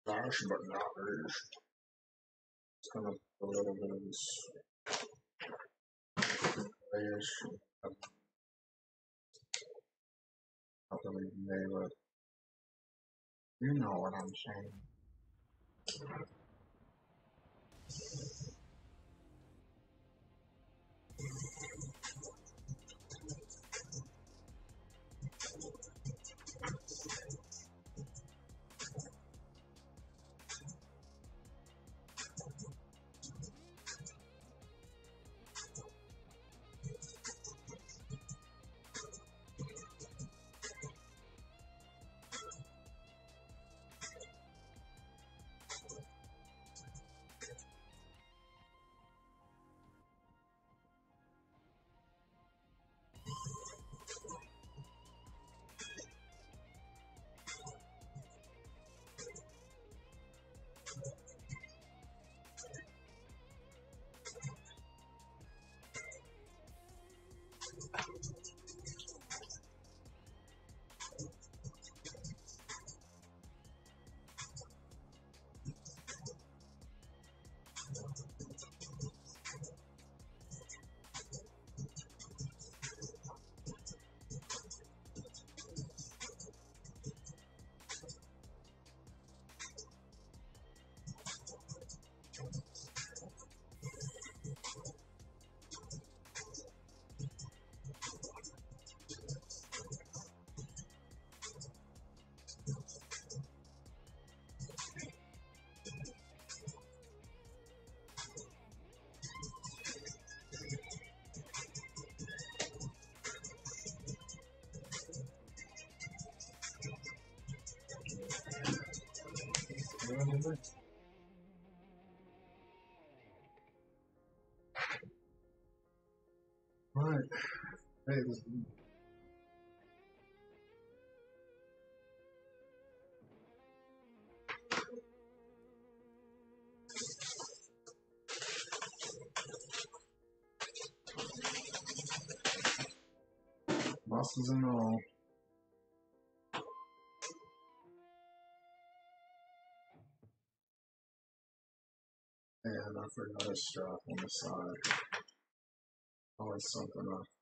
Gosh, but not urged. Um, Not really gray, you know what I'm saying. Remember? This- muscles and all. And I forgot a strap on the side. Oh, Always something up.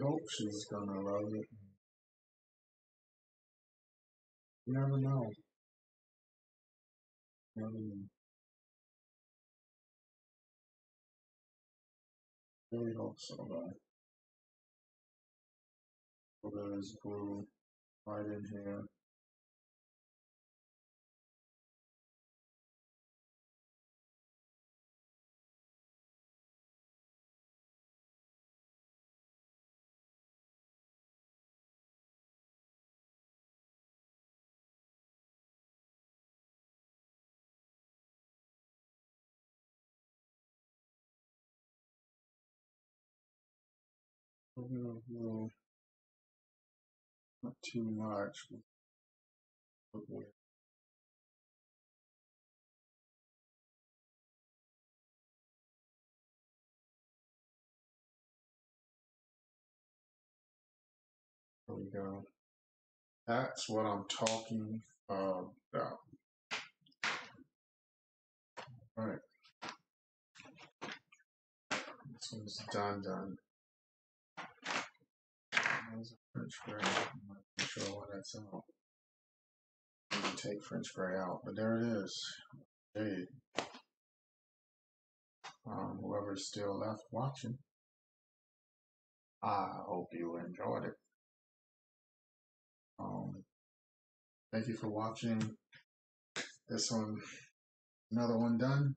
I really hope she's gonna love it. You never know. You never know. Really hope so, though. So there's glue right in here. A little, little, not too much. There we go. That's what I'm talking about. Alright. This one's done, done. A French gray. I'm not sure what that's out. Take French gray out, but there it is. Hey. Um, whoever's still left watching, I hope you enjoyed it. Um, thank you for watching. This one, another one done.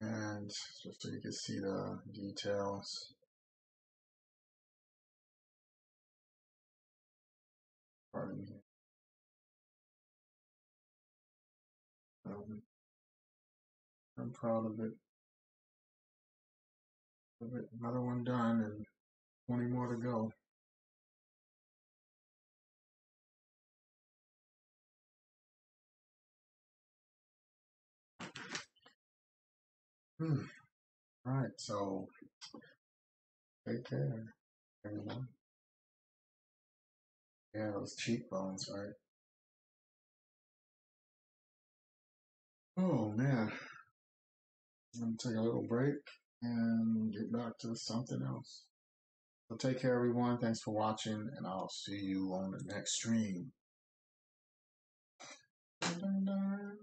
And just so you can see the details. Me. Um, I'm proud of it. Of it. Another one done and 20 more to go. Hmm. Alright, so take care, everyone. Yeah, those cheekbones, right? Oh man. I'm gonna take a little break and get back to something else. So take care, everyone. Thanks for watching, and I'll see you on the next stream. Dun, dun, dun.